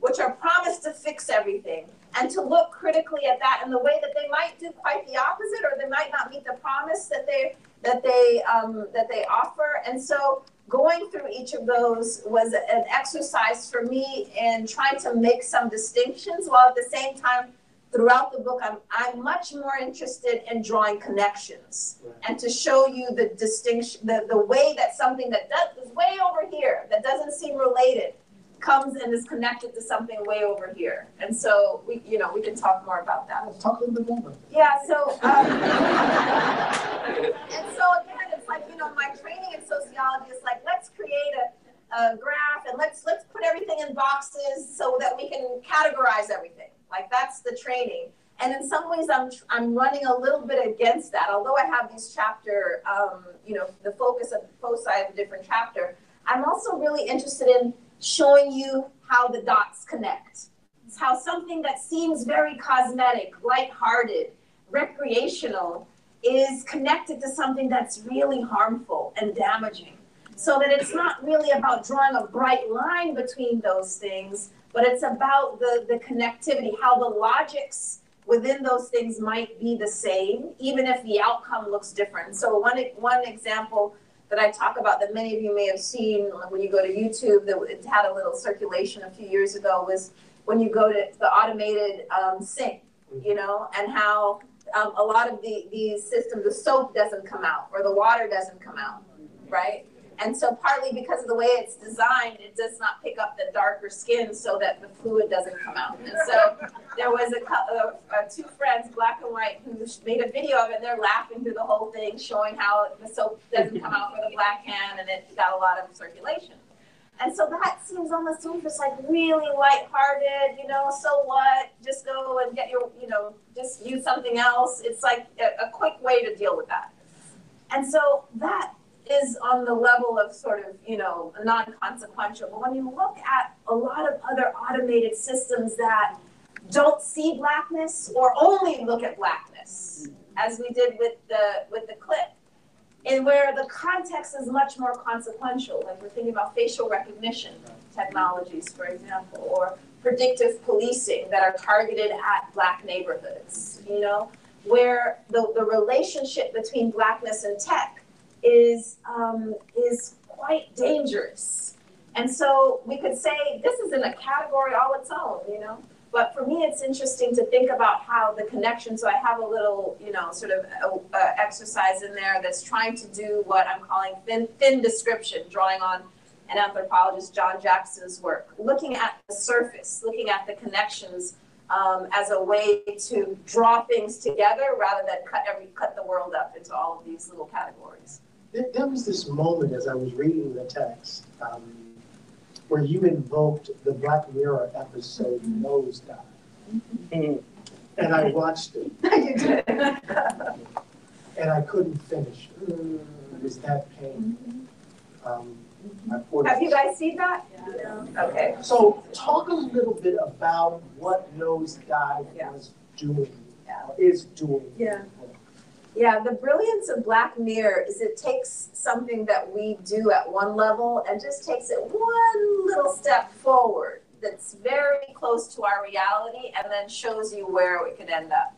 which are promised to fix everything, and to look critically at that in the way that they might do quite the opposite, or they might not meet the promise that they that they um, that they offer. And so going through each of those was an exercise for me in trying to make some distinctions while at the same time throughout the book i'm, I'm much more interested in drawing connections right. and to show you the distinction the, the way that something that does is way over here that doesn't seem related comes and is connected to something way over here. And so we you know we can talk more about that. Let's talk a little bit more. Yeah so um, and so again it's like you know my training in sociology is like let's create a, a graph and let's let's put everything in boxes so that we can categorize everything. Like that's the training. And in some ways i'm i'm running a little bit against that. Although i have these chapter um, you know the focus of the foci of a different chapter i'm also really interested in showing you how the dots connect it's how something that seems very cosmetic light-hearted recreational is connected to something that's really harmful and damaging. So that it's not really about drawing a bright line between those things, but it's about the, the connectivity, how the logics within those things might be the same, even if the outcome looks different. So one, one example that I talk about that many of you may have seen when you go to YouTube that had a little circulation a few years ago was when you go to the automated um, sink, you know, and how um, a lot of the, these systems, the soap doesn't come out or the water doesn't come out, right? And so partly because of the way it's designed, it does not pick up the darker skin so that the fluid doesn't come out. And so there was a, uh, uh, two friends, black and white, who made a video of it. And they're laughing through the whole thing, showing how the soap doesn't come out for the black hand, and it got a lot of circulation. And so that seems on the surface like really lighthearted, you know, so what? Just go and get your, you know, just use something else. It's like a, a quick way to deal with that. And so that is on the level of sort of, you know, non-consequential. But when you look at a lot of other automated systems that don't see blackness or only look at blackness, as we did with the with the clip, and where the context is much more consequential. Like we're thinking about facial recognition technologies, for example, or predictive policing that are targeted at black neighborhoods, you know, where the, the relationship between blackness and tech is um, is quite dangerous. And so we could say this is in a category all its own, you know. But for me, it's interesting to think about how the connection. So I have a little, you know, sort of uh, uh, exercise in there that's trying to do what I'm calling thin, thin description, drawing on an anthropologist, John Jackson's work, looking at the surface, looking at the connections um, as a way to draw things together rather than cut every cut the world up into all of these little categories. There, there was this moment as I was reading the text. Um, where you invoked the Black Mirror episode Nosedive. Mm-hmm. And I watched it. you did. and I couldn't finish it. It was that painful. Um, Have you guys seen that? Yeah. Okay. So talk a little bit about what Nosedive yeah. was doing, yeah. is doing. Yeah. Yeah, the brilliance of Black Mirror is it takes something that we do at one level and just takes it one little step forward that's very close to our reality and then shows you where we could end up.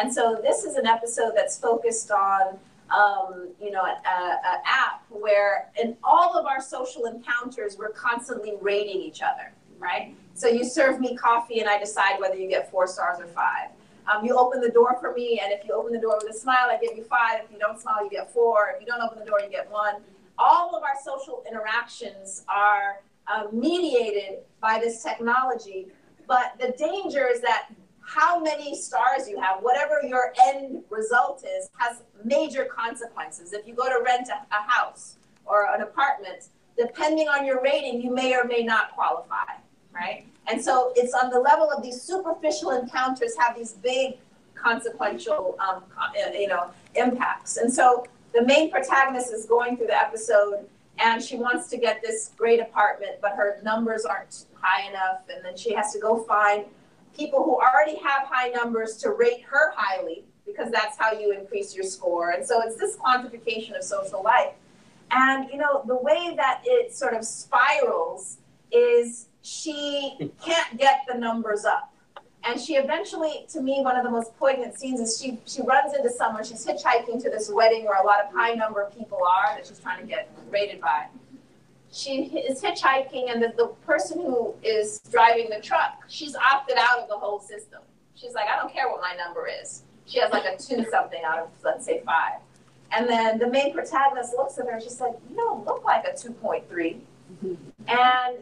And so this is an episode that's focused on, um, you know, an app where in all of our social encounters, we're constantly rating each other, right? So you serve me coffee and I decide whether you get four stars or five um, you open the door for me, and if you open the door with a smile, I give you five. If you don't smile, you get four. If you don't open the door, you get one. All of our social interactions are uh, mediated by this technology But the danger is that how many stars you have, whatever your end result is, has major consequences. If you go to rent a, a house or an apartment, depending on your rating, you may or may not qualify, right? And so it's on the level of these superficial encounters have these big consequential, um, uh, you know, impacts. And so the main protagonist is going through the episode and she wants to get this great apartment, but her numbers aren't high enough. And then she has to go find people who already have high numbers to rate her highly because that's how you increase your score. And so it's this quantification of social life. And you know, the way that it sort of spirals is she can't get the numbers up. And she eventually, to me, one of the most poignant scenes is she she runs into someone, she's hitchhiking to this wedding where a lot of high number of people are that she's trying to get rated by. She is hitchhiking and the, the person who is driving the truck, she's opted out of the whole system. She's like, I don't care what my number is. She has like a two something out of let's say five. And then the main protagonist looks at her and she's like, You don't look like a 2.3. Mm-hmm. And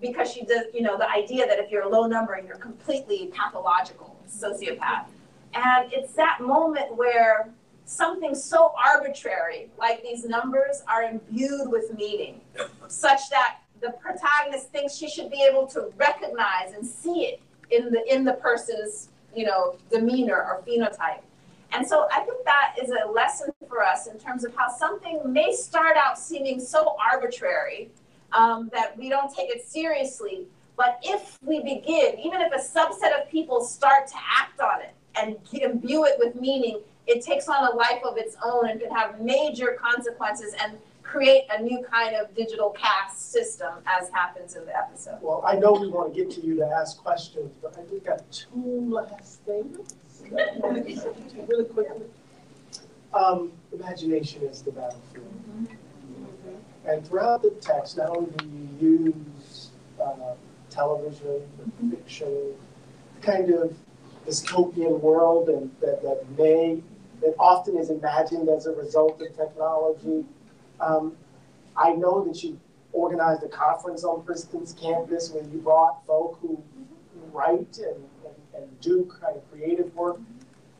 because she does, you know, the idea that if you're a low number, you're completely pathological, sociopath. And it's that moment where something so arbitrary, like these numbers, are imbued with meaning, such that the protagonist thinks she should be able to recognize and see it in the in the person's, you know, demeanor or phenotype. And so I think that is a lesson for us in terms of how something may start out seeming so arbitrary um, that we don't take it seriously. But if we begin, even if a subset of people start to act on it and imbue it with meaning, it takes on a life of its own and can have major consequences and create a new kind of digital caste system, as happens in the episode. Well, I know we want to get to you to ask questions, but I just got two last things. Really quickly. Um, imagination is the battlefield. And throughout the text, not only do you use uh, television, fiction, kind of dystopian world and that, that may, that often is imagined as a result of technology. Um, I know that you organized a conference on Princeton's campus where you brought folk who write and, and, and do kind of creative work.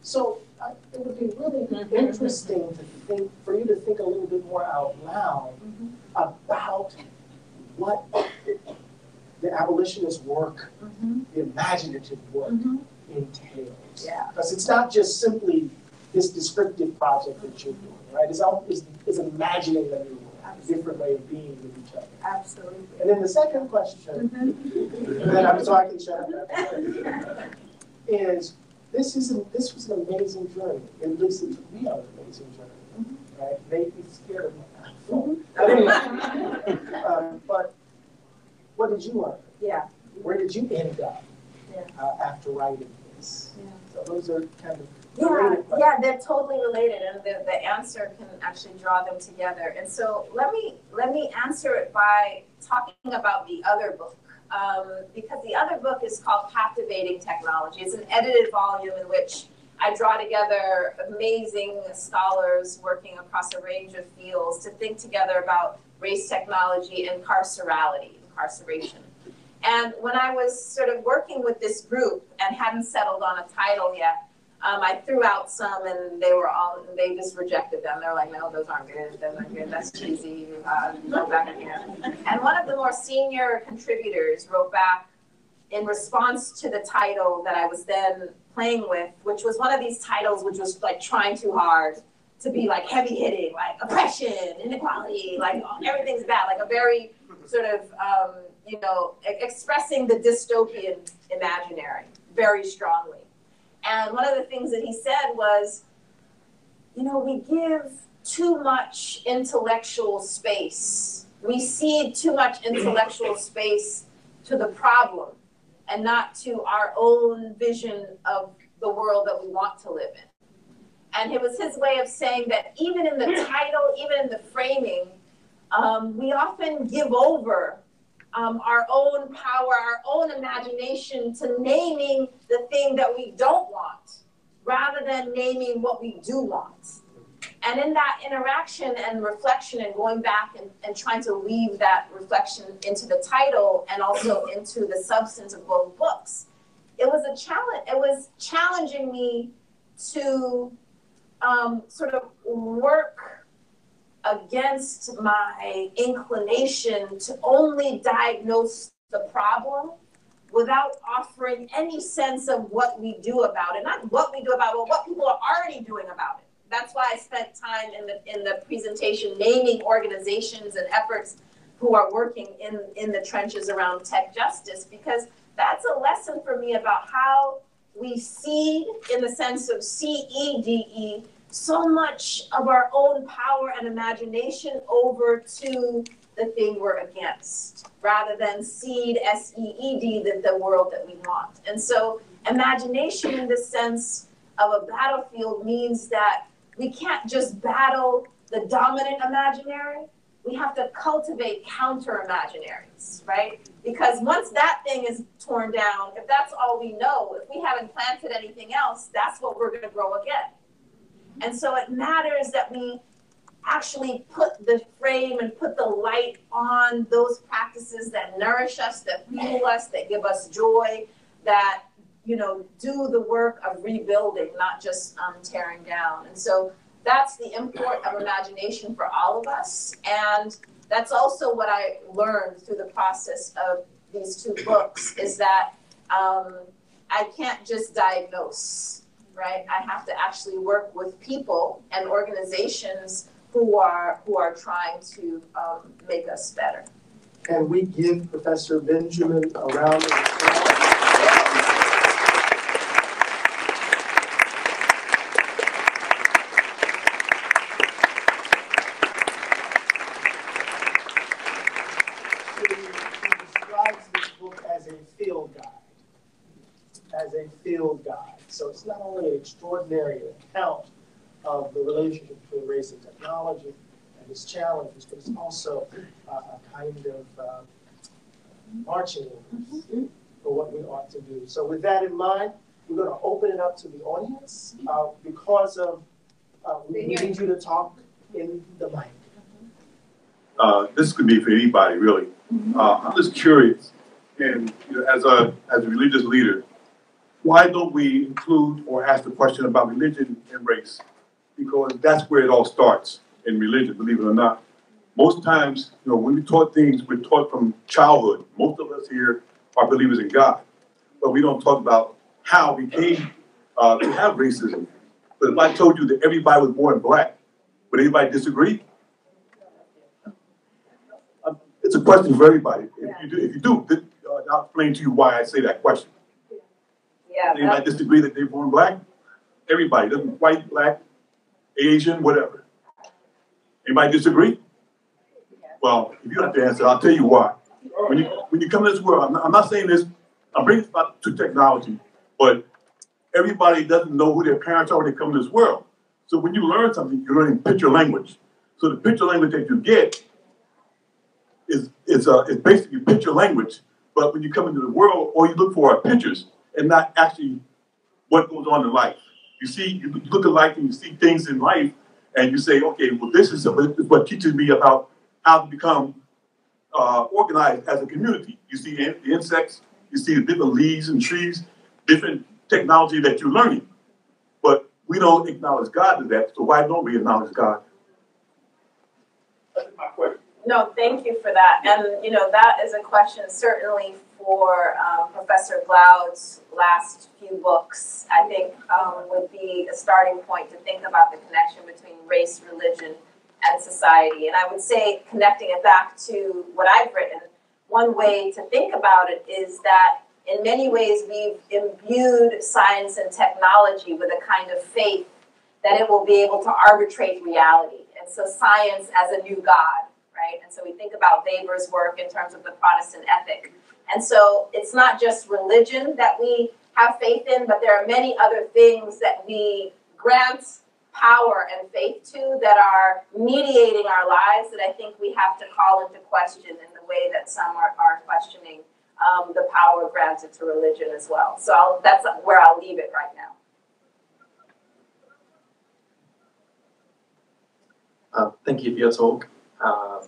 So I, it would be really mm-hmm. interesting to think, for you to think a little bit more out loud mm-hmm. about what the abolitionist work, mm-hmm. the imaginative work entails. Yeah. Because it's not just simply this descriptive project that you're doing, right? It's, all, it's, it's imagining a new a different way of being with each other. Absolutely. And then the second question, and then I'm, so I can shut up is this is an, this was an amazing journey. At least me on an amazing journey, right? Made me scared of my But anyway, um, but what did you learn? Yeah. Where did you end up Yeah. uh, after writing this? Yeah. So those are kind of Yeah, related yeah, they're totally related, and the, the answer can actually draw them together. And so let me let me answer it by talking about the other book, um, because the other book is called Captivating Technology. It's an edited volume in which I draw together amazing scholars working across a range of fields to think together about race technology and carcerality, incarceration. And when I was sort of working with this group and hadn't settled on a title yet, um, I threw out some and they were all, they just rejected them. They were like, no, those aren't good. Those aren't good. That's cheesy. Uh, go back again. And one of the more senior contributors wrote back in response to the title that I was then playing with, which was one of these titles which was like trying too hard to be like heavy hitting, like oppression, inequality, like everything's bad, like a very sort of, um, you know, expressing the dystopian imaginary very strongly. And one of the things that he said was, you know, we give too much intellectual space. We cede too much intellectual space to the problem and not to our own vision of the world that we want to live in. And it was his way of saying that even in the title, even in the framing, um, we often give over um, our own power, our own imagination to naming the thing that we don't want rather than naming what we do want. and in that interaction and reflection and going back and, and trying to weave that reflection into the title and also into the substance of both books, it was a challenge. It was challenging me to um, sort of work against my inclination to only diagnose the problem without offering any sense of what we do about it. Not what we do about it, but what people are already doing about it. That's why I spent time in the in the presentation naming organizations and efforts who are working in, in the trenches around tech justice because that's a lesson for me about how we seed in the sense of C E D E so much of our own power and imagination over to the thing we're against rather than seed S E E D the, the world that we want. And so imagination in the sense of a battlefield means that we can't just battle the dominant imaginary. We have to cultivate counter imaginaries, right? Because once that thing is torn down, if that's all we know, if we haven't planted anything else, that's what we're going to grow again. And so it matters that we actually put the frame and put the light on those practices that nourish us, that fuel us, that give us joy, that you know do the work of rebuilding, not just um, tearing down. And so that's the import of imagination for all of us, and that's also what I learned through the process of these two books is that um, I can't just diagnose, right? I have to actually work with people and organizations who are who are trying to um, make us better. Can we give Professor Benjamin a round of applause? He he describes this book as a field guide, as a field guide. So it's not only an extraordinary account of the relationship between race and technology and its challenges, but it's also uh, a kind of uh, marching orders for what we ought to do. So with that in mind, we're going to open it up to the audience uh, because of uh, we need you to talk in the mic. uh, this could be for anybody really. Uh, I'm just curious, and you know, as a as a religious leader, why don't we include or ask the question about religion and race? Because that's where it all starts in religion, believe it or not. Most times, you know, when we taught things, we're taught from childhood. Most of us here are believers in God, but we don't talk about how we came uh, to have racism. But if I told you that everybody was born black, would anybody disagree? It's a question for everybody. If you do, if you do, uh, I'll explain to you why I say that question. Yeah, Anybody disagree that they're born black? Everybody, doesn't white, black, Asian, whatever. Anybody disagree? Well, if you have to answer, I'll tell you why. When you when you come to this world, I'm not, I'm not saying this. I'm bringing this about to technology, but everybody doesn't know who their parents are when they come to this world. So when you learn something, you're learning picture language. So the picture language that you get is is uh, is basically picture language. But when you come into the world, all you look for are pictures and not actually what goes on in life. You see, you look at life and you see things in life, and you say, okay, well, this is what teaches me about how to become uh, organized as a community. You see the insects, you see the different leaves and trees, different technology that you're learning. But we don't acknowledge God to that, so why don't we acknowledge God? That's my question. No, thank you for that. And, you know, that is a question certainly for um, Professor Glaude's last few books, I think um, would be a starting point to think about the connection between race, religion, and society. And I would say, connecting it back to what I've written, one way to think about it is that in many ways we've imbued science and technology with a kind of faith that it will be able to arbitrate reality. And so science as a new God, right? And so we think about Weber's work in terms of the Protestant ethic. And so it's not just religion that we have faith in, but there are many other things that we grant power and faith to that are mediating our lives that I think we have to call into question in the way that some are, are questioning um, the power granted to religion as well. So I'll, that's where I'll leave it right now. Uh, thank you for your talk. Um,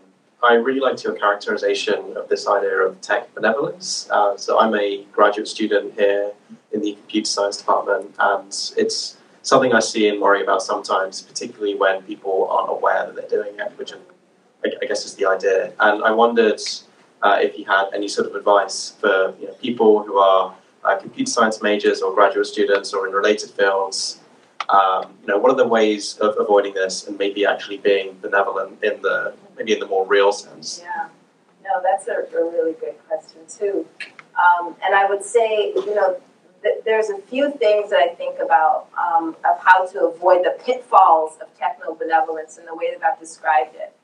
I really liked your characterization of this idea of tech benevolence. Uh, so I'm a graduate student here in the computer science department, and it's something I see and worry about sometimes, particularly when people aren't aware that they're doing it, which I, I guess is the idea. And I wondered uh, if you had any sort of advice for you know, people who are uh, computer science majors or graduate students or in related fields um, you know, what are the ways of avoiding this and maybe actually being benevolent in the maybe in the more real sense? Yeah, no, that's a, a really good question too. Um, and I would say, you know, th- there's a few things that I think about um, of how to avoid the pitfalls of techno benevolence in the way that I've described it.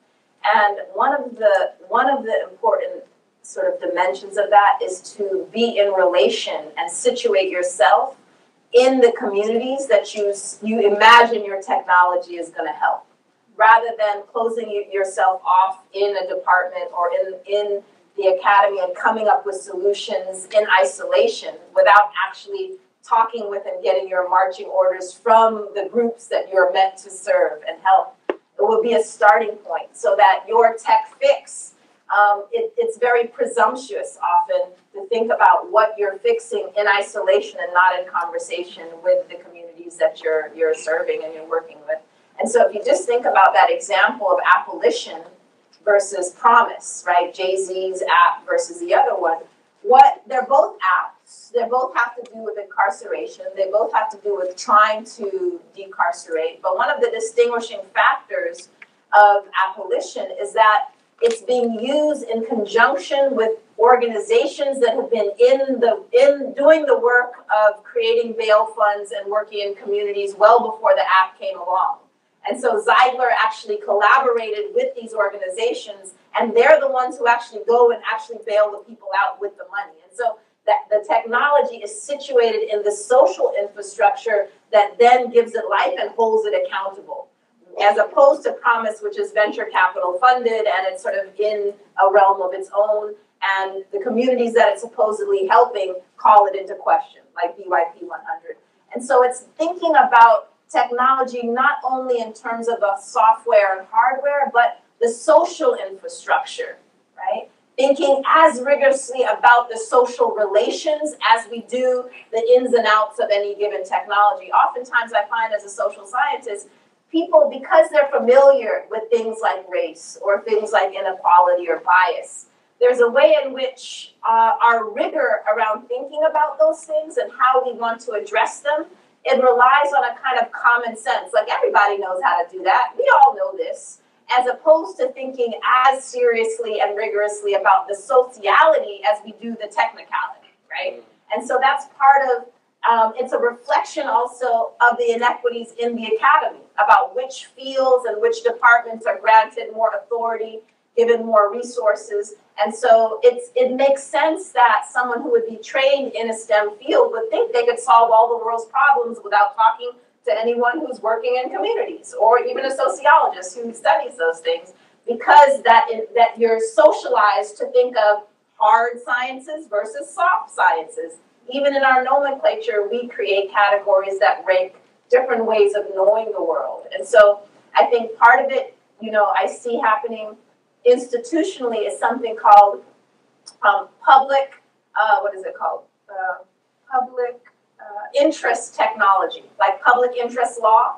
And one of the one of the important sort of dimensions of that is to be in relation and situate yourself in the communities that you, you imagine your technology is going to help, rather than closing yourself off in a department or in, in the academy and coming up with solutions in isolation without actually talking with and getting your marching orders from the groups that you're meant to serve and help. It will be a starting point so that your tech fix, um, it, it's very presumptuous often to think about what you're fixing in isolation and not in conversation with the communities that you're you're serving and you're working with. And so if you just think about that example of Appolition versus promise, right? Jay-Z's app versus the other one, what they're both apps. They both have to do with incarceration. They both have to do with trying to decarcerate. But one of the distinguishing factors of Appolition is that it's being used in conjunction with organizations that have been in the in doing the work of creating bail funds and working in communities well before the app came along. And so Ziegler actually collaborated with these organizations, and they're the ones who actually go and actually bail the people out with the money. And so that the technology is situated in the social infrastructure that then gives it life and holds it accountable as opposed to Promise, which is venture capital funded and it's sort of in a realm of its own. And the communities that it's supposedly helping call it into question, like BYP 100. And so it's thinking about technology not only in terms of the software and hardware, but the social infrastructure, right? Thinking as rigorously about the social relations as we do the ins and outs of any given technology. Oftentimes, I find as a social scientist, people, because they're familiar with things like race or things like inequality or bias, there's a way in which uh, our rigor around thinking about those things and how we want to address them, it relies on a kind of common sense. Like everybody knows how to do that. We all know this. As opposed to thinking as seriously and rigorously about the sociality as we do the technicality, right? And so that's part of um, it's a reflection also of the inequities in the academy about which fields and which departments are granted more authority, given more resources. And so it's, it makes sense that someone who would be trained in a STEM field would think they could solve all the world's problems without talking to anyone who's working in communities or even a sociologist who studies those things because that, that you're socialized to think of hard sciences versus soft sciences even in our nomenclature, we create categories that rank different ways of knowing the world. And so I think part of it, you know, I see happening institutionally is something called um, public, uh, what is it called? Uh, public uh, interest technology, like public interest law.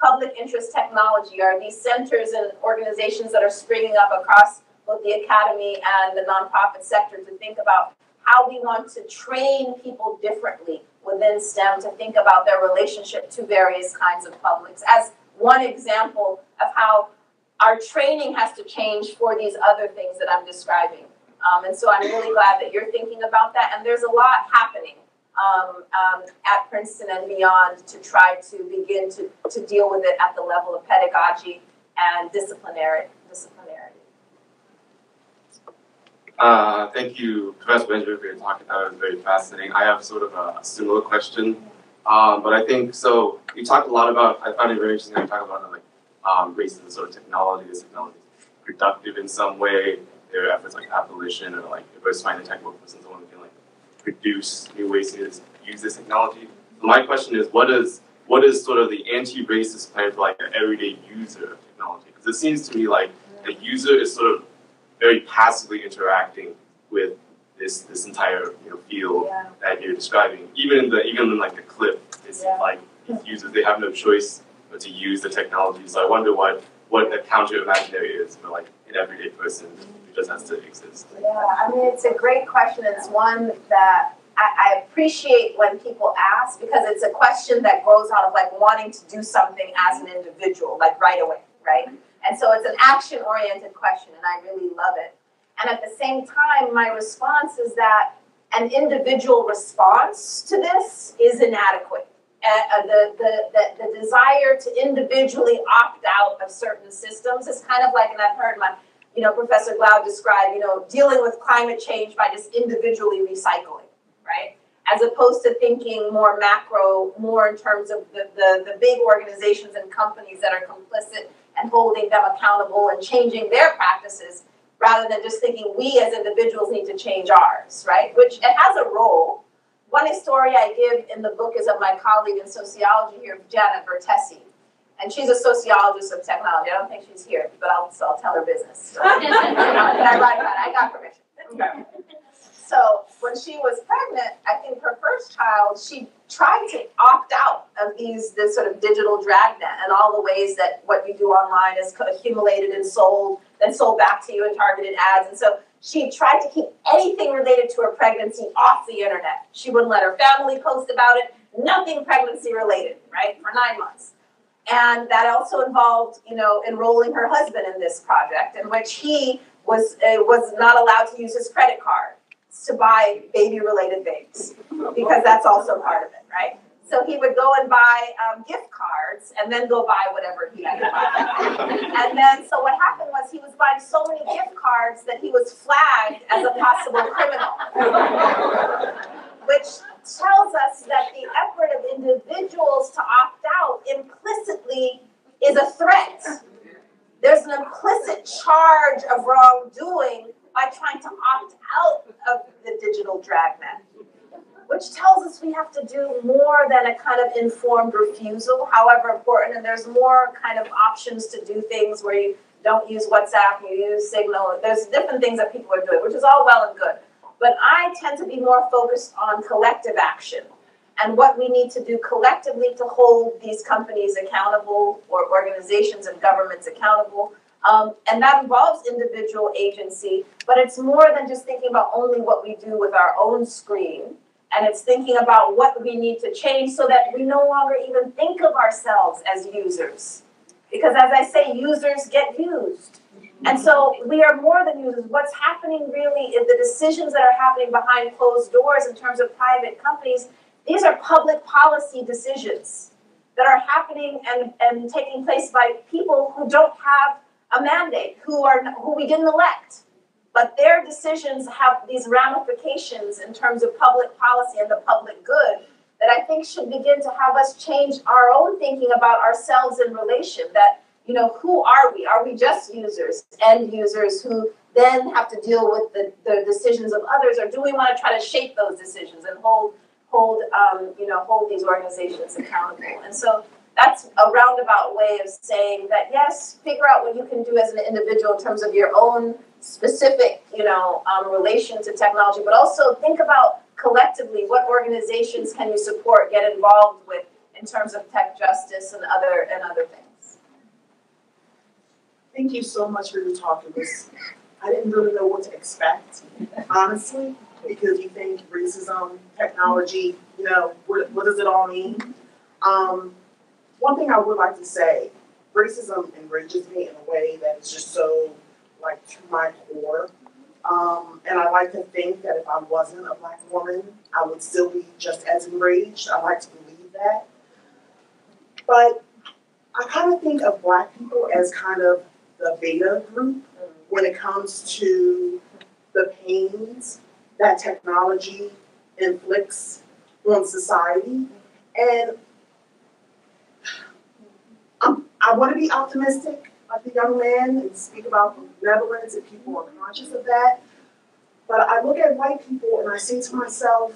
Public interest technology are these centers and organizations that are springing up across both the academy and the nonprofit sector to think about how we want to train people differently within STEM to think about their relationship to various kinds of publics as one example of how our training has to change for these other things that I'm describing. Um, and so I'm really glad that you're thinking about that. And there's a lot happening um, um, at Princeton and beyond to try to begin to, to deal with it at the level of pedagogy and disciplinary, disciplinarity. Uh, thank you, Professor Benjamin, for your talk. That was very fascinating. I have sort of a, a similar question, um, but I think so. You talked a lot about. I found it very interesting. You talk about like um, sort of technology. This technology is productive in some way. There are efforts like Appolition or like diversifying the tech workforce and so on can like produce new ways to use this technology. So my question is, what is what is sort of the anti-racist plan for like an everyday user of technology? Because it seems to me like the user is sort of very passively interacting with this this entire you know field Yeah. that you're describing. Even in the even in like the clip, it's Yeah. like these users they have no choice but to use the technology. So I wonder what what the counter imaginary is for like an everyday person who just has to exist. Yeah, I mean, it's a great question. It's one that I, I appreciate when people ask because it's a question that grows out of like wanting to do something as an individual, like right away, right? And so it's an action oriented question, and I really love it. And at the same time, my response is that an individual response to this is inadequate. Uh, the, the, the, the desire to individually opt out of certain systems is kind of like, and I've heard my you know, Professor Glaude describe, you know, dealing with climate change by just individually recycling, right? As opposed to thinking more macro, more in terms of the, the, the big organizations and companies that are complicit and holding them accountable and changing their practices rather than just thinking we as individuals need to change ours, right? Which it has a role. One story I give in the book is of my colleague in sociology here, Janet Vertesi. And she's a sociologist of technology. I don't think she's here, but I'll, so I'll tell her business. Did I write about it? I got permission. Okay. So when she was pregnant, I think her first child, she tried to opt out of these this sort of digital dragnet and all the ways that what you do online is accumulated and sold, then sold back to you in targeted ads. And so she tried to keep anything related to her pregnancy off the internet. She wouldn't let her family post about it, nothing pregnancy related, right, for nine months. And that also involved, you know, enrolling her husband in this project, in which he was uh, was not allowed to use his credit card to buy baby-related things, because that's also part of it, right? So he would go and buy um, gift cards, and then go buy whatever he had to buy. and then, so what happened was he was buying so many gift cards that he was flagged as a possible criminal, which tells us that the effort of individuals to opt out implicitly is a threat. There's an implicit charge of wrongdoing by trying to opt out of the digital dragnet, which tells us we have to do more than a kind of informed refusal, however important, and there's more kind of options to do things where you don't use WhatsApp, you use Signal. There's different things that people are doing, which is all well and good. But I tend to be more focused on collective action and what we need to do collectively to hold these companies accountable or organizations and governments accountable. Um, and that involves individual agency, but it's more than just thinking about only what we do with our own screen. And it's thinking about what we need to change so that we no longer even think of ourselves as users. Because as I say, users get used. And so we are more than users. What's happening really is the decisions that are happening behind closed doors in terms of private companies, these are public policy decisions that are happening and, and taking place by people who don't have a mandate, who are who we didn't elect. But their decisions have these ramifications in terms of public policy and the public good that I think should begin to have us change our own thinking about ourselves in relation. That, you know, who are we? Are we just users, end users who then have to deal with the, the decisions of others, or do we want to try to shape those decisions and hold hold um, you know hold these organizations accountable? And so that's a roundabout way of saying that yes, figure out what you can do as an individual in terms of your own specific, you know, um, relation to technology, but also think about collectively what organizations can you support, get involved with in terms of tech justice and other and other things. Thank you so much for your talk. It was, I didn't really know what to expect, honestly, because you think racism, technology, you know, what, what does it all mean? Um, one thing I would like to say, racism enrages me in a way that is just so like to my core. Um, and I like to think that if I wasn't a black woman, I would still be just as enraged. I like to believe that. But I kind of think of black people as kind of the beta group when it comes to the pains that technology inflicts on society. And I want to be optimistic like the young man and speak about the benevolence and people are conscious of that. But I look at white people and I say to myself,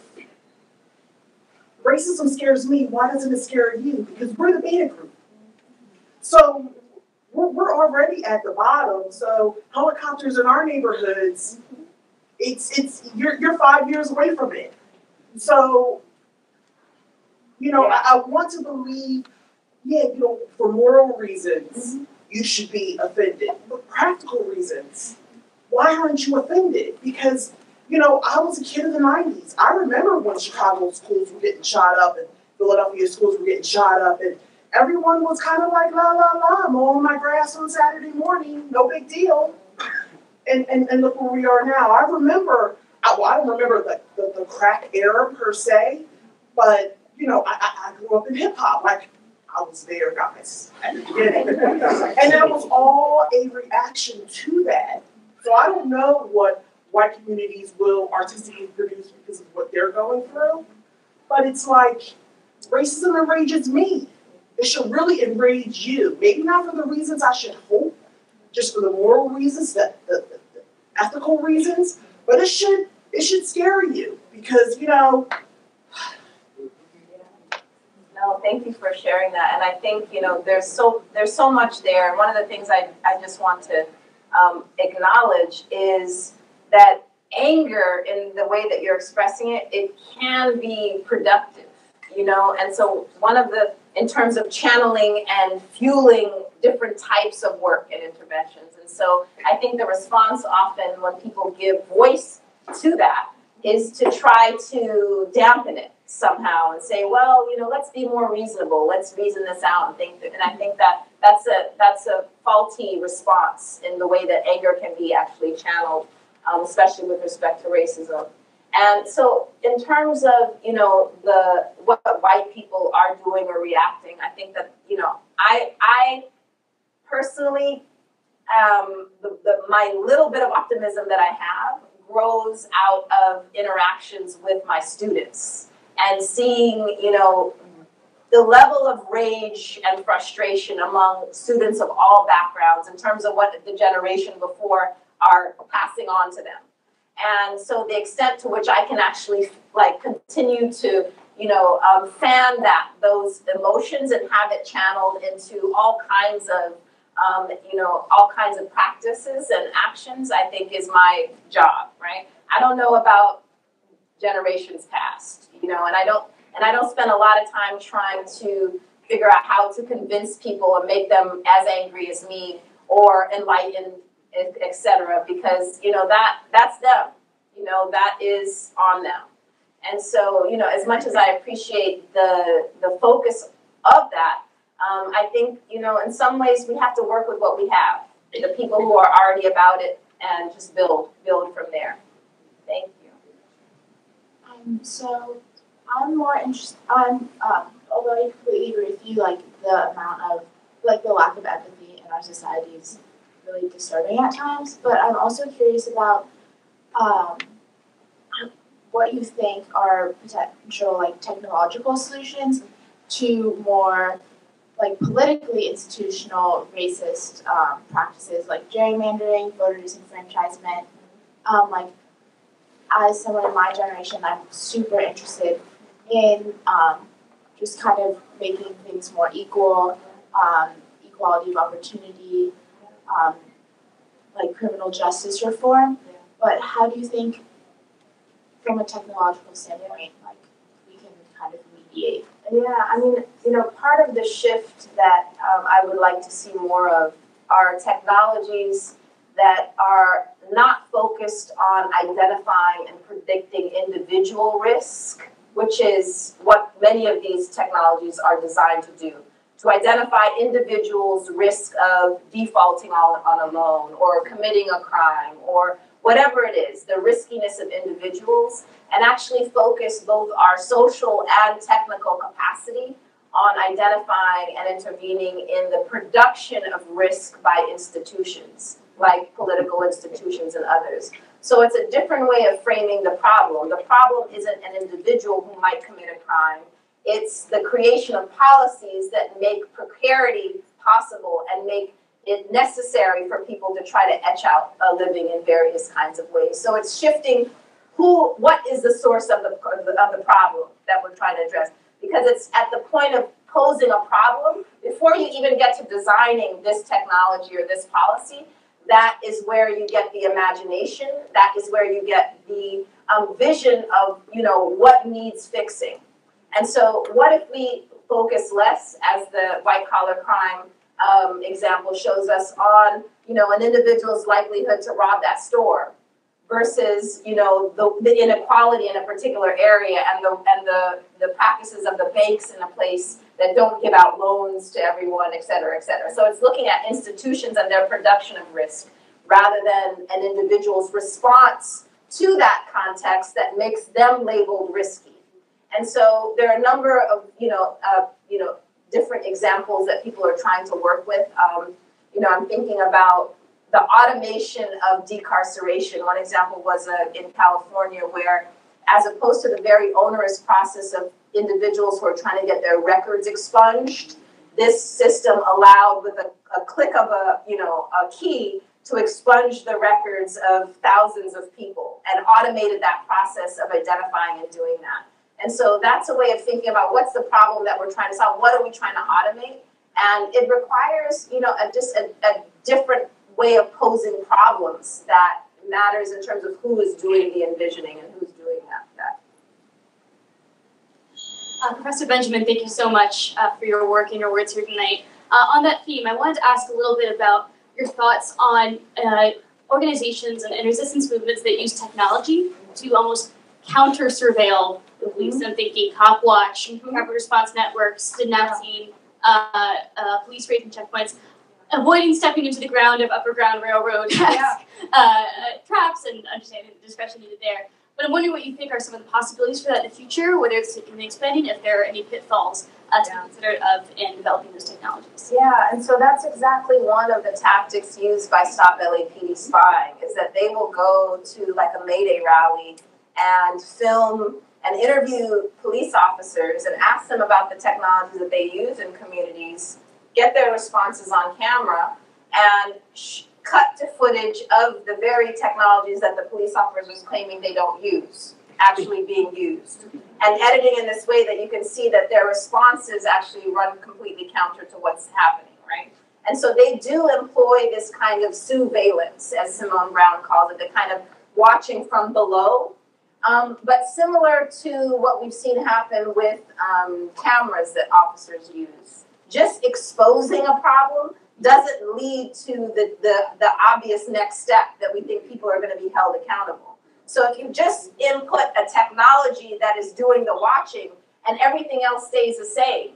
racism scares me. Why doesn't it scare you? Because we're the beta group. So we're, we're already at the bottom. So helicopters in our neighborhoods, it's it's you're you're five years away from it. So, you know, I, I want to believe, yeah, you know, for moral reasons, mm-hmm. you should be offended. But practical reasons, why aren't you offended? Because, you know, I was a kid in the 90s. I remember when Chicago schools were getting shot up and Philadelphia schools were getting shot up and everyone was kind of like la la la, I'm mowing my grass on Saturday morning, no big deal. And and, and look where we are now. I remember, I, well, I don't remember the, the, the crack era per se, but you know, I, I, I grew up in hip hop. Like I was there, guys, at the beginning, and that was all a reaction to that. So I don't know what white communities will artistically produce because of what they're going through, but it's like racism enrages me. It should really enrage you. Maybe not for the reasons I should hope, just for the moral reasons, the, the, the ethical reasons, but it should it should scare you because you know. No, thank you for sharing that. And I think, you know, there's so there's so much there. And one of the things I, I just want to um, acknowledge is that anger in the way that you're expressing it, it can be productive, you know. And so one of the in terms of channeling and fueling different types of work and interventions. And so I think the response often when people give voice to that is to try to dampen it somehow and say, well, you know, let's be more reasonable. Let's reason this out and think. and I think that that's a that's a faulty response in the way that anger can be actually channeled, um, especially with respect to racism. And so, in terms of you know the what white people are doing or reacting, I think that you know I I personally um, the, the, my little bit of optimism that I have grows out of interactions with my students and seeing you know the level of rage and frustration among students of all backgrounds in terms of what the generation before are passing on to them and so the extent to which I can actually like continue to, you know, um, fan that those emotions and have it channeled into all kinds of, um, you know, all kinds of practices and actions, I think is my job, right? I don't know about generations past, you know, and I don't, and I don't spend a lot of time trying to figure out how to convince people and make them as angry as me or enlightened etc. Because you know that that's them. You know that is on them. And so you know, as much as I appreciate the the focus of that, um, I think you know, in some ways we have to work with what we have. The people who are already about it, and just build build from there. Thank you. Um, so I'm more interested. I'm um, although I completely agree with you, like the amount of like the lack of empathy in our society is really disturbing at times. But I'm also curious about um, what you think are potential like technological solutions to more like politically institutional racist um, practices like gerrymandering, voter disenfranchisement. Um, like as someone in my generation, I'm super interested in um, just kind of making things more equal, um, equality of opportunity, um, like criminal justice reform, but how do you think, from a technological standpoint, like we can kind of mediate? Yeah, I mean, you know, part of the shift that um, I would like to see more of are technologies that are not focused on identifying and predicting individual risk, which is what many of these technologies are designed to do to identify individuals' risk of defaulting on, on a loan or committing a crime or whatever it is, the riskiness of individuals, and actually focus both our social and technical capacity on identifying and intervening in the production of risk by institutions, like political institutions and others. So it's a different way of framing the problem. The problem isn't an individual who might commit a crime. It's the creation of policies that make precarity possible and make it necessary for people to try to etch out a living in various kinds of ways. So it's shifting who, what is the source of the, of the problem that we're trying to address? Because it's at the point of posing a problem before you even get to designing this technology or this policy, that is where you get the imagination, that is where you get the um, vision of, you know, what needs fixing. And so what if we focus less, as the white collar crime um, example shows us, on, you know, an individual's likelihood to rob that store versus, you know, the, the inequality in a particular area and the, and the, the practices of the banks in a place that don't give out loans to everyone, et cetera, et cetera. So it's looking at institutions and their production of risk rather than an individual's response to that context that makes them labeled risky. And so there are a number of, you know, uh, you know, different examples that people are trying to work with. Um, you know, I'm thinking about the automation of decarceration. One example was uh, in California where, as opposed to the very onerous process of individuals who are trying to get their records expunged, this system allowed with a, a click of a, you know, a key to expunge the records of thousands of people and automated that process of identifying and doing that. And so that's a way of thinking about what's the problem that we're trying to solve, what are we trying to automate? And it requires, you know, a, just a, a different way of posing problems that matters in terms of who is doing the envisioning and who's doing that. that. Uh, Professor Benjamin, thank you so much uh, for your work and your words here tonight. Uh, on that theme, I wanted to ask a little bit about your thoughts on uh, organizations and, and, resistance movements that use technology to almost counter surveil the police. Mm-hmm. I'm thinking Copwatch, mm-hmm. Rapid Response Networks, denouncing uh, uh, police raiding checkpoints avoiding stepping into the ground of Upper Ground Railroad yeah. uh, traps and understanding the discretion needed there. But I'm wondering what you think are some of the possibilities for that in the future, whether it's in expanding, if there are any pitfalls uh, to yeah. consider of in developing those technologies. Yeah, and so that's exactly one of the tactics used by Stop LAPD Spying, is that they will go to like a Mayday rally and film and interview police officers and ask them about the technologies that they use in communities get their responses on camera, and cut to footage of the very technologies that the police officers claiming they don't use actually being used. And editing in this way that you can see that their responses actually run completely counter to what's happening, right? And so they do employ this kind of surveillance, as Simone Browne calls it, the kind of watching from below. Um, but similar to what we've seen happen with um, cameras that officers use just exposing a problem doesn't lead to the, the, the obvious next step that we think people are going to be held accountable. So if you just input a technology that is doing the watching and everything else stays the same,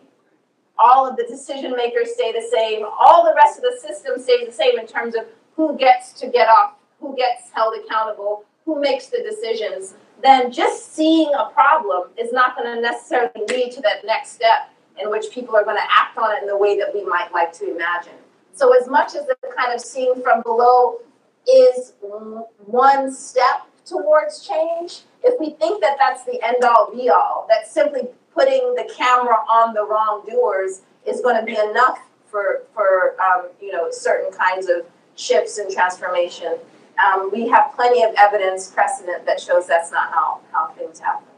all of the decision makers stay the same, all the rest of the system stays the same in terms of who gets to get off, who gets held accountable, who makes the decisions, then just seeing a problem is not going to necessarily lead to that next step in which people are going to act on it in the way that we might like to imagine. So, as much as the kind of seeing from below is one step towards change, if we think that that's the end all be all, that simply putting the camera on the wrongdoers is going to be enough for, for um, you know, certain kinds of shifts and transformation, um, we have plenty of evidence precedent that shows that's not how, how things happen.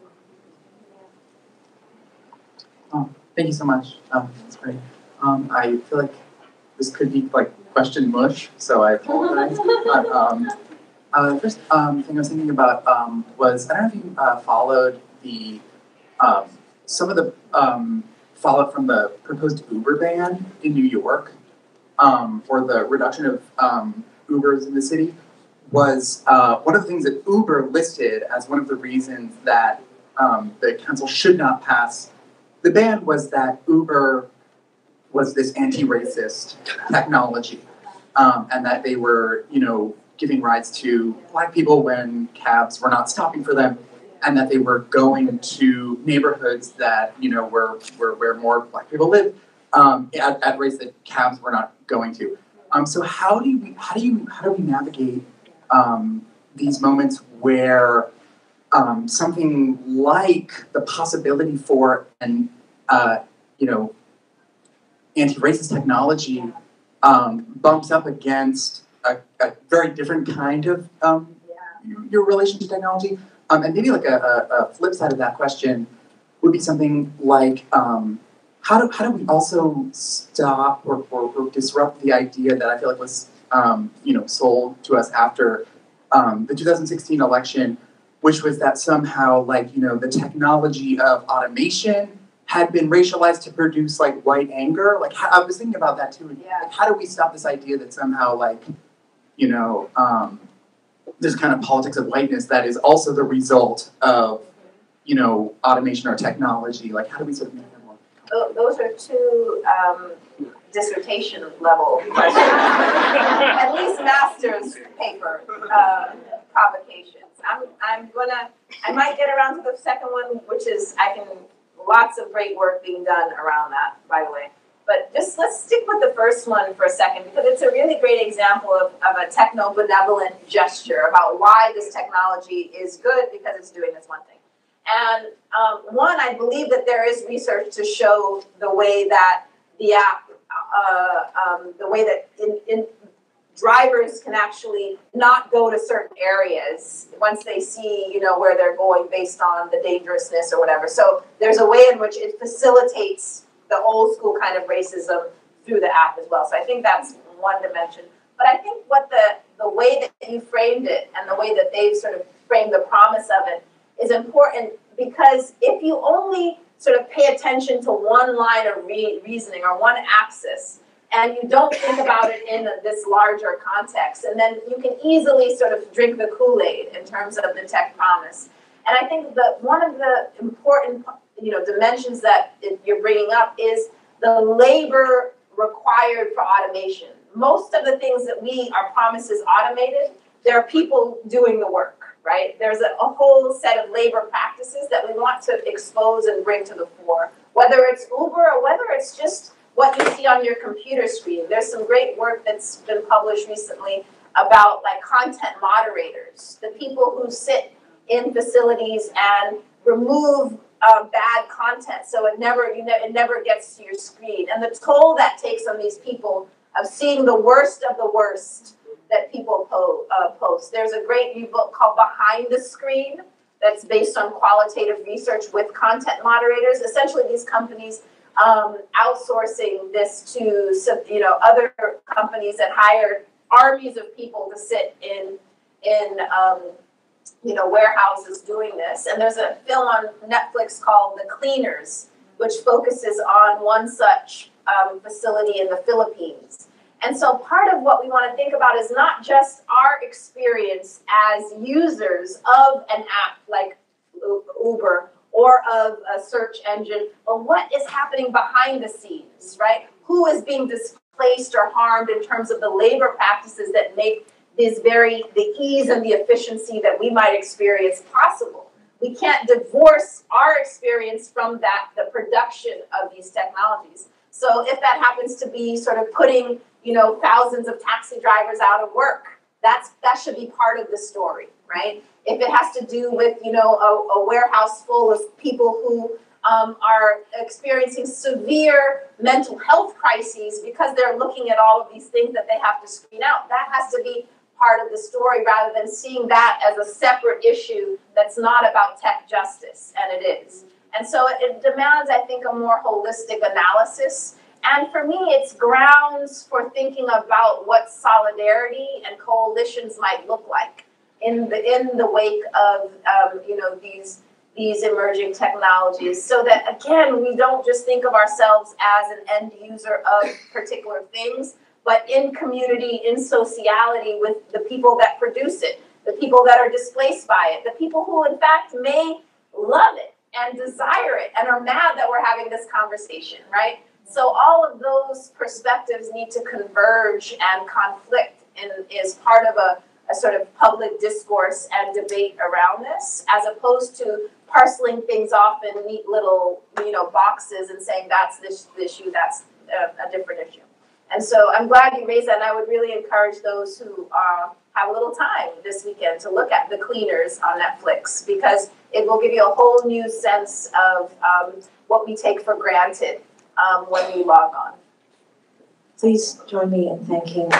Oh. Thank you so much. Um, that's great. Um, I feel like this could be like question mush, so I apologize. but, um, uh, first um, thing I was thinking about um, was I don't know if you uh, followed the um, some of the um, fallout from the proposed Uber ban in New York um, for the reduction of um, Ubers in the city was uh, one of the things that Uber listed as one of the reasons that um, the council should not pass the ban was that Uber was this anti-racist technology, um, and that they were, you know, giving rides to black people when cabs were not stopping for them, and that they were going to neighborhoods that, you know, were, were where more black people live um, at, at rates that cabs were not going to. Um, so how do you how do you how do we navigate um, these moments where um, something like the possibility for an uh, you know anti-racist technology um, bumps up against a, a, very different kind of um, your relation to technology. Um, and maybe like a, a, flip side of that question would be something like um, how do how do we also stop or, or, or disrupt the idea that I feel like was um, you know sold to us after um, the 2016 election, which was that somehow like you know the technology of automation had been racialized to produce like white anger. Like how, I was thinking about that too. Yeah. Like, how do we stop this idea that somehow like you know um, this kind of politics of whiteness that is also the result of you know automation or technology? Like how do we sort of make that more? Those are two um, dissertation level questions, at least master's paper um, provocations. I'm, I'm gonna, I might get around to the second one, which is, I can, lots of great work being done around that, by the way. But just, let's stick with the first one for a second, because it's a really great example of, of a techno-benevolent gesture about why this technology is good because it's doing this one thing. And um, one, I believe that there is research to show the way that the app, uh, um, the way that in, in drivers can actually not go to certain areas once they see, you know, where they're going based on the dangerousness or whatever. So there's a way in which it facilitates the old school kind of racism through the app as well. So I think that's one dimension. But I think what the the way that you framed it and the way that they've sort of framed the promise of it is important because if you only sort of pay attention to one line of re- reasoning or one axis and you don't think about it in this larger context. And then you can easily sort of drink the kool-aid in terms of the tech promise. And i think that one of the important you know dimensions that you're bringing up is the labor required for automation. Most of the things that we our promise is automated there are people doing the work right? There's a, a whole set of labor practices that we want to expose and bring to the fore, whether it's Uber or whether it's just what you see on your computer screen. There's some great work that's been published recently about like content moderators, the people who sit in facilities and remove uh, bad content so it never you know it never gets to your screen and the toll that takes on these people of seeing the worst of the worst that people po- uh, post. There's a great new book called Behind the Screen that's based on qualitative research with content moderators. Essentially, these companies um, outsourcing this to you know other companies that hire armies of people to sit in in um, you know warehouses doing this. And there's a film on Netflix called The Cleaners, which focuses on one such um, facility in the Philippines. And so part of what we want to think about is not just our experience as users of an app like Uber or of a search engine, but what is happening behind the scenes, right? Who is being displaced or harmed in terms of the labor practices that make this very the ease and the efficiency that we might experience possible. We can't divorce our experience from that the production of these technologies. So if that happens to be sort of putting you know, thousands of taxi drivers out of work. That's that should be part of the story, right? If it has to do with, you know, a, a warehouse full of people who um, are experiencing severe mental health crises because they're looking at all of these things that they have to screen out, that has to be part of the story rather than seeing that as a separate issue that's not about tech justice, and it is. And so it, it demands, I think, a more holistic analysis. And for me, it's grounds for thinking about what solidarity and coalitions might look like in the in the wake of um, you know these these emerging technologies, so that again we don't just think of ourselves as an end user of particular things, but in community, in sociality with the people that produce it, the people that are displaced by it, the people who in fact may love it and desire it and are mad that we're having this conversation, right? So all of those perspectives need to converge and conflict and is part of a, a sort of public discourse and debate around this, as opposed to parceling things off in neat little you know boxes and saying that's this issue, that's a, a different issue. And so I'm glad you raised that, and I would really encourage those who uh, have a little time this weekend to look at The Cleaners on Netflix because it will give you a whole new sense of um, what we take for granted um, when we log on. Please join me in thanking.